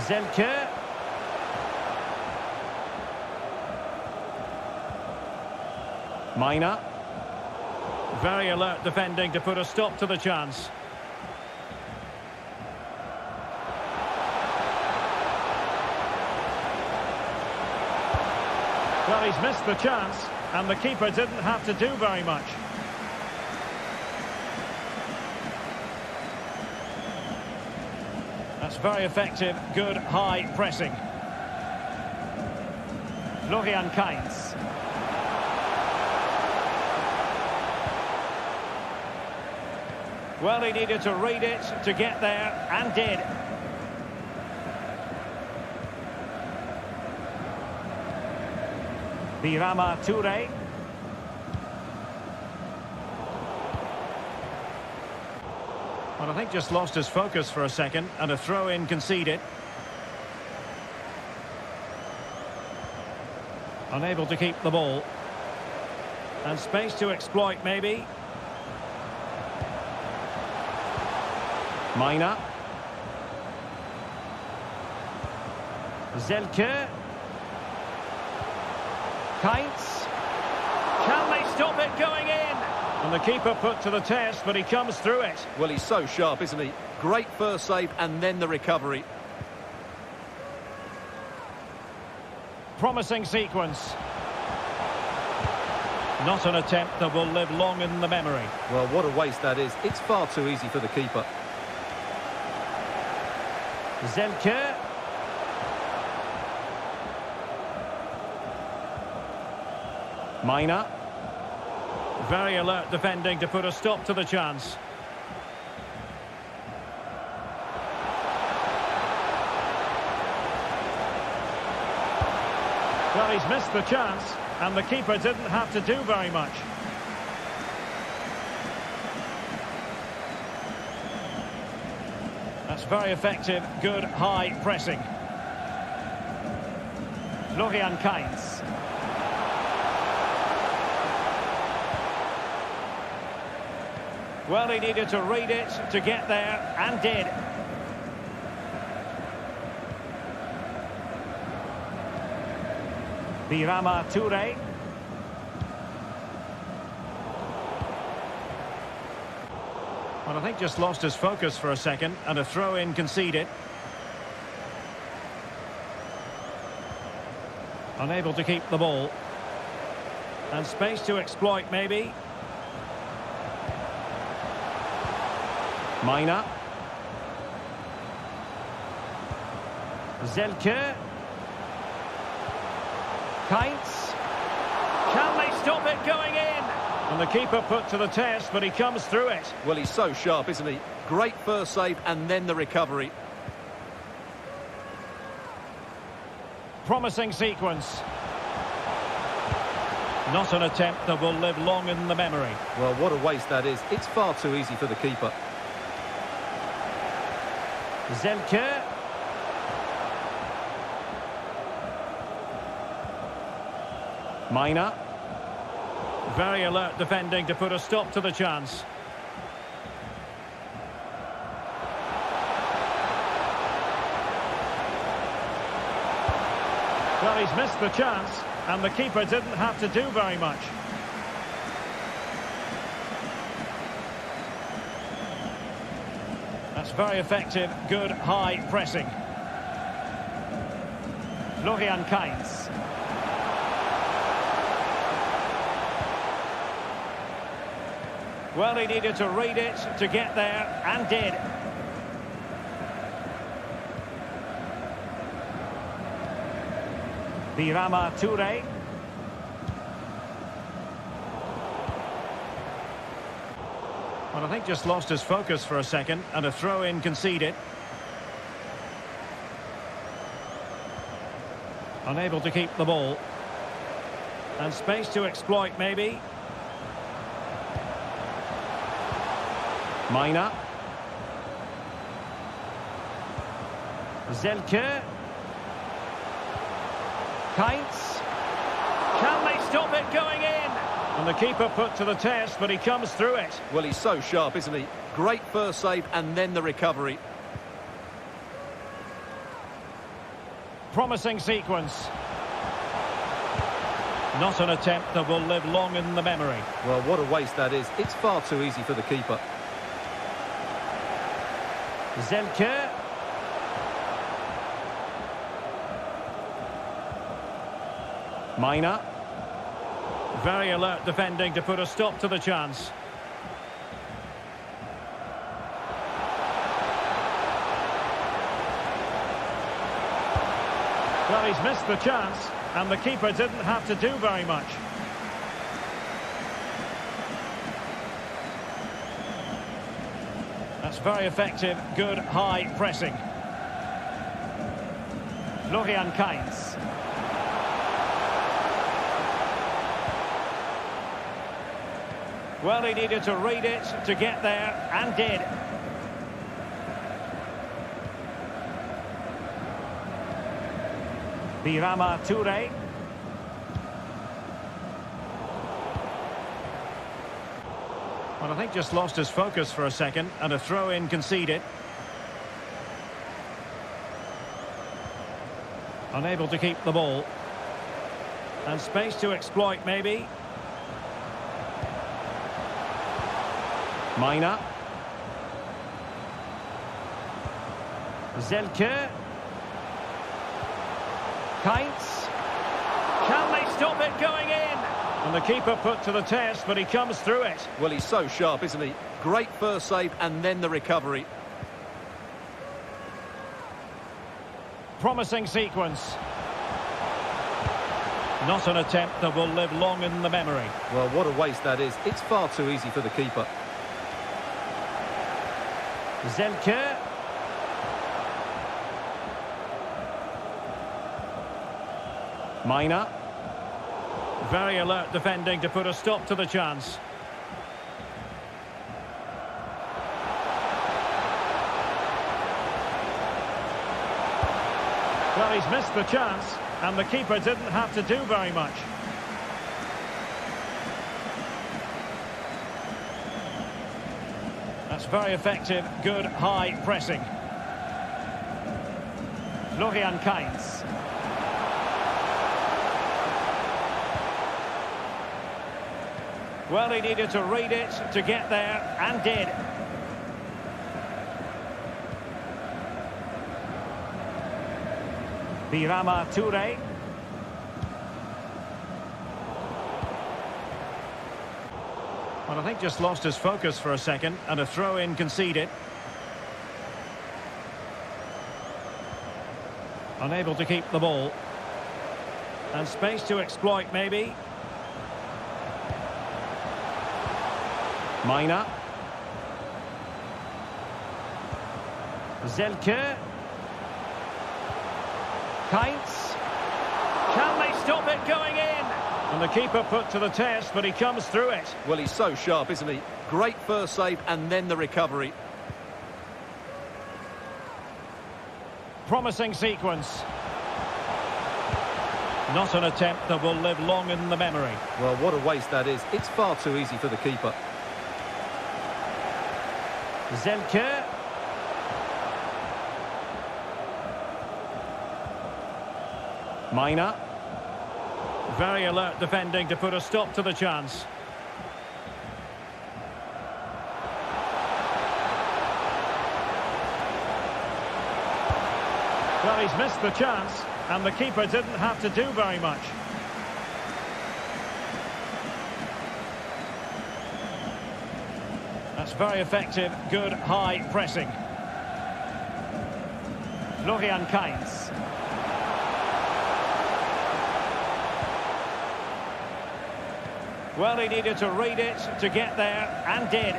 Speaker 1: Zelke. Mina. Very alert defending to put a stop to the chance. Well, he's missed the chance, and the keeper didn't have to do very much. That's very effective, good high pressing. Florian Kainz. Well, he needed to read it to get there, and did. Birama Toure. Well, I think just lost his focus for a second, and a throw-in conceded. Unable to keep the ball. And space to exploit, maybe. Mina. Zelke. Kainz. Can they stop it going in? And the keeper put to the test, but he comes through it.
Speaker 2: Well, he's so sharp, isn't he? Great first save and then the recovery.
Speaker 1: Promising sequence. Not an attempt that will live long in the memory.
Speaker 2: Well, what a waste that is. It's far too easy for the keeper.
Speaker 1: Zelke. Mina. Very alert defending to put a stop to the chance. Well, he's missed the chance, and the keeper didn't have to do very much. very effective, good high pressing. Florian Kainz. Well, he needed to read it to get there, and did. Birama Toure. Well, I think just lost his focus for a second, and a throw-in conceded. Unable to keep the ball. And space to exploit, maybe. Mina. Zelke. Kainz. Can they stop it going in? And the keeper put to the test, but he comes through it.
Speaker 2: Well, he's so sharp, isn't he? Great first save and then the recovery.
Speaker 1: Promising sequence. Not an attempt that will live long in the memory.
Speaker 2: Well, what a waste that is. It's far too easy for the keeper.
Speaker 1: Zelke. Mina. Very alert defending to put a stop to the chance. Well, he's missed the chance, and the keeper didn't have to do very much. That's very effective, good high pressing. Florian Kainz. Well, he needed to read it to get there, and did. Birama Toure. Well, I think just lost his focus for a second, and a throw-in conceded. Unable to keep the ball. And space to exploit, maybe. Mina. Zelke. Kainz. Can they stop it going in? And the keeper put to the test, but he comes through it.
Speaker 2: Well, he's so sharp, isn't he? Great first save and then the recovery.
Speaker 1: Promising sequence. Not an attempt that will live long in the memory.
Speaker 2: Well, what a waste that is. It's far too easy for the keeper.
Speaker 1: Zelke. Mina. Very alert defending to put a stop to the chance. Well, he's missed the chance, and the keeper didn't have to do very much. Very effective, good high pressing. Florian Kainz. Well, he needed to read it to get there, and did. Birama Toure. I think just lost his focus for a second, and a throw-in conceded. Unable to keep the ball. And space to exploit, maybe. Mina. Zelke. Kainz. Can they stop it going in? The keeper put to the test, but he comes through it.
Speaker 2: Well, he's so sharp, isn't he? Great first save and then the recovery.
Speaker 1: Promising sequence. Not an attempt that will live long in the memory.
Speaker 2: Well, what a waste that is. It's far too easy for the keeper.
Speaker 1: Zelke. Mina. Very alert defending to put a stop to the chance. Well, he's missed the chance, and the keeper didn't have to do very much. That's very effective, good high pressing. Florian Kainz. Well, he needed to read it to get there, and did. Birama Toure. Well, I think just lost his focus for a second, and a throw-in conceded. Unable to keep the ball. And space to exploit, maybe. Mina. Zelke. Kainz. Can they stop it going in? And the keeper put to the test, but he comes through it.
Speaker 2: Well, he's so sharp, isn't he? Great first save and then the recovery.
Speaker 1: Promising sequence. Not an attempt that will live long in the memory.
Speaker 2: Well, what a waste that is. It's far too easy for the keeper.
Speaker 1: Zelke. Mina. Very alert defending to put a stop to the chance. Well, he's missed the chance, and the keeper didn't have to do very much. That's very effective, good high pressing. Florian Kainz. Well, he needed to read it to get there, and did.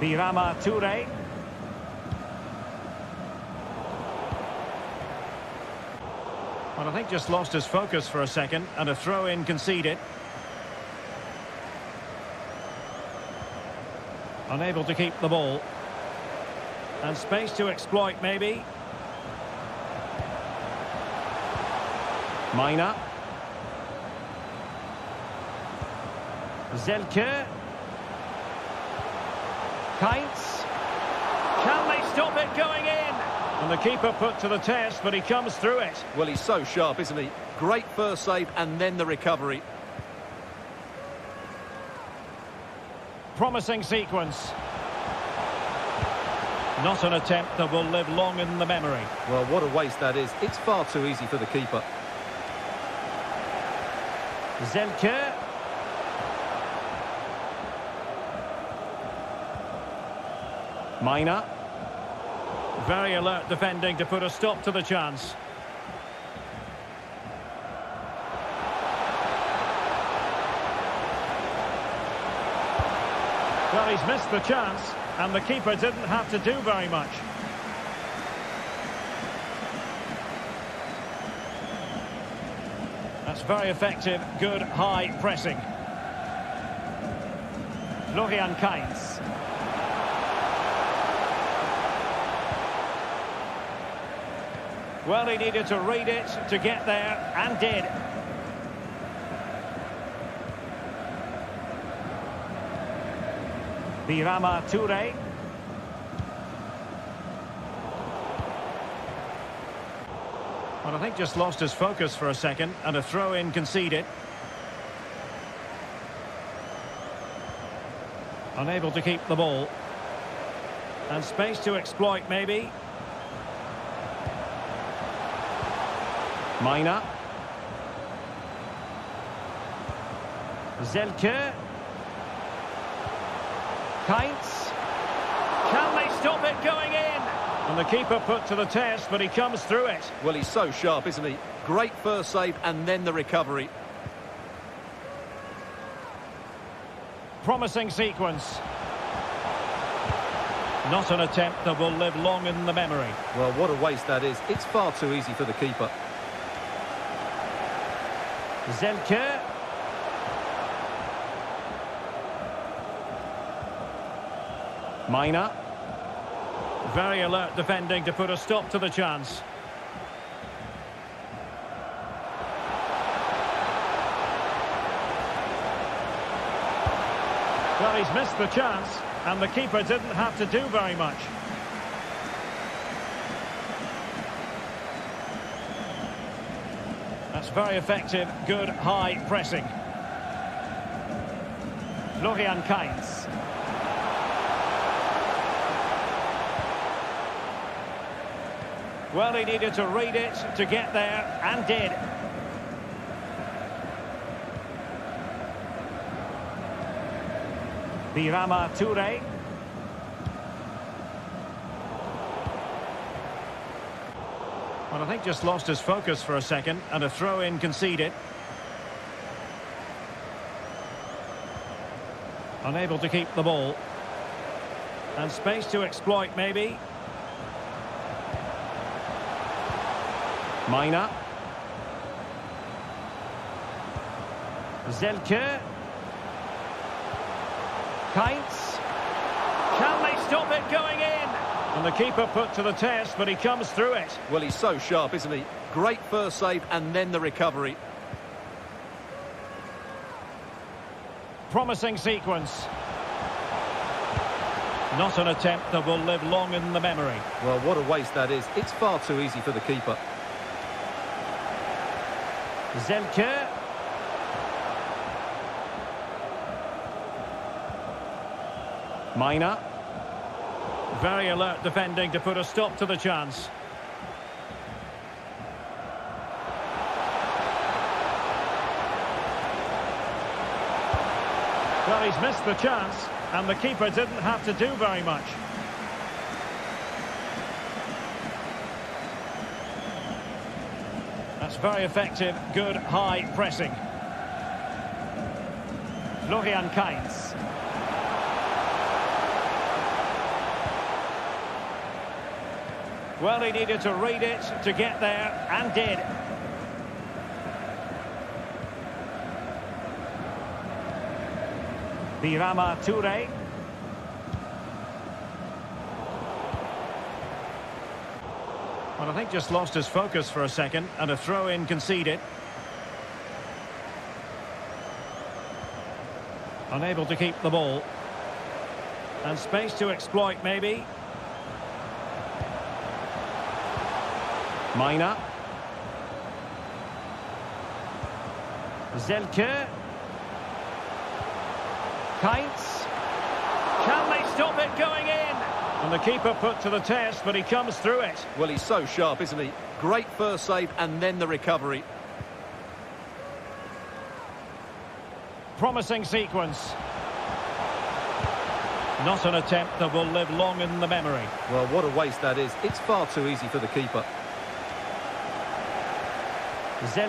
Speaker 1: Birama Toure. Well, I think just lost his focus for a second, and a throw-in conceded. Unable to keep the ball. And space to exploit, maybe. Mina. Zelke. Kainz. Can they stop it going in? And the keeper put to the test, but he comes through it.
Speaker 2: Well, he's so sharp, isn't he? Great first save and then the recovery.
Speaker 1: Promising sequence. Not an attempt that will live long in the memory.
Speaker 2: Well, what a waste that is. It's far too easy for the keeper.
Speaker 1: Zelke. Mina. Very alert defending to put a stop to the chance. Well, he's missed the chance, and the keeper didn't have to do very much. That's very effective, good high pressing. Florian Kainz. Well, he needed to read it to get there, and did. Birama Toure. Well, I think just lost his focus for a second, and a throw-in conceded. Unable to keep the ball. And space to exploit, maybe. Mina. Zelke. Kainz. Can they stop it going in? And the keeper put to the test, but he comes through it.
Speaker 2: Well, he's so sharp, isn't he? Great first save and then the recovery.
Speaker 1: Promising sequence. Not an attempt that will live long in the memory.
Speaker 2: Well, what a waste that is. It's far too easy for the keeper.
Speaker 1: Zelke. Mina. Very alert defending to put a stop to the chance. Well, he's missed the chance, and the keeper didn't have to do very much. Very effective, good high pressing. Florian Kainz. Well, he needed to read it to get there, and did. Birama Toure. Well, I think just lost his focus for a second, and a throw-in conceded. Unable to keep the ball. And space to exploit, maybe. Mina. Zelke. Kainz. And the keeper put to the test, but he comes through it.
Speaker 2: Well, he's so sharp, isn't he? Great first save and then the recovery.
Speaker 1: Promising sequence. Not an attempt that will live long in the memory.
Speaker 2: Well, what a waste that is. It's far too easy for the keeper.
Speaker 1: Zelke. Mina. Very alert defending to put a stop to the chance. Well, he's missed the chance, and the keeper didn't have to do very much. That's very effective, good high pressing. Florian Kainz. Well, he needed to read it to get there, and did. Birama Toure. Well, I think just lost his focus for a second, and a throw-in conceded. Unable to keep the ball. And space to exploit, maybe. Mina. Zelke. Kainz. Can they stop it going in? And the keeper put to the test, but he comes through it.
Speaker 2: Well, he's so sharp, isn't he? Great first save and then the recovery.
Speaker 1: Promising sequence. Not an attempt that will live long in the memory.
Speaker 2: Well, what a waste that is. It's far too easy for the keeper.
Speaker 1: Zel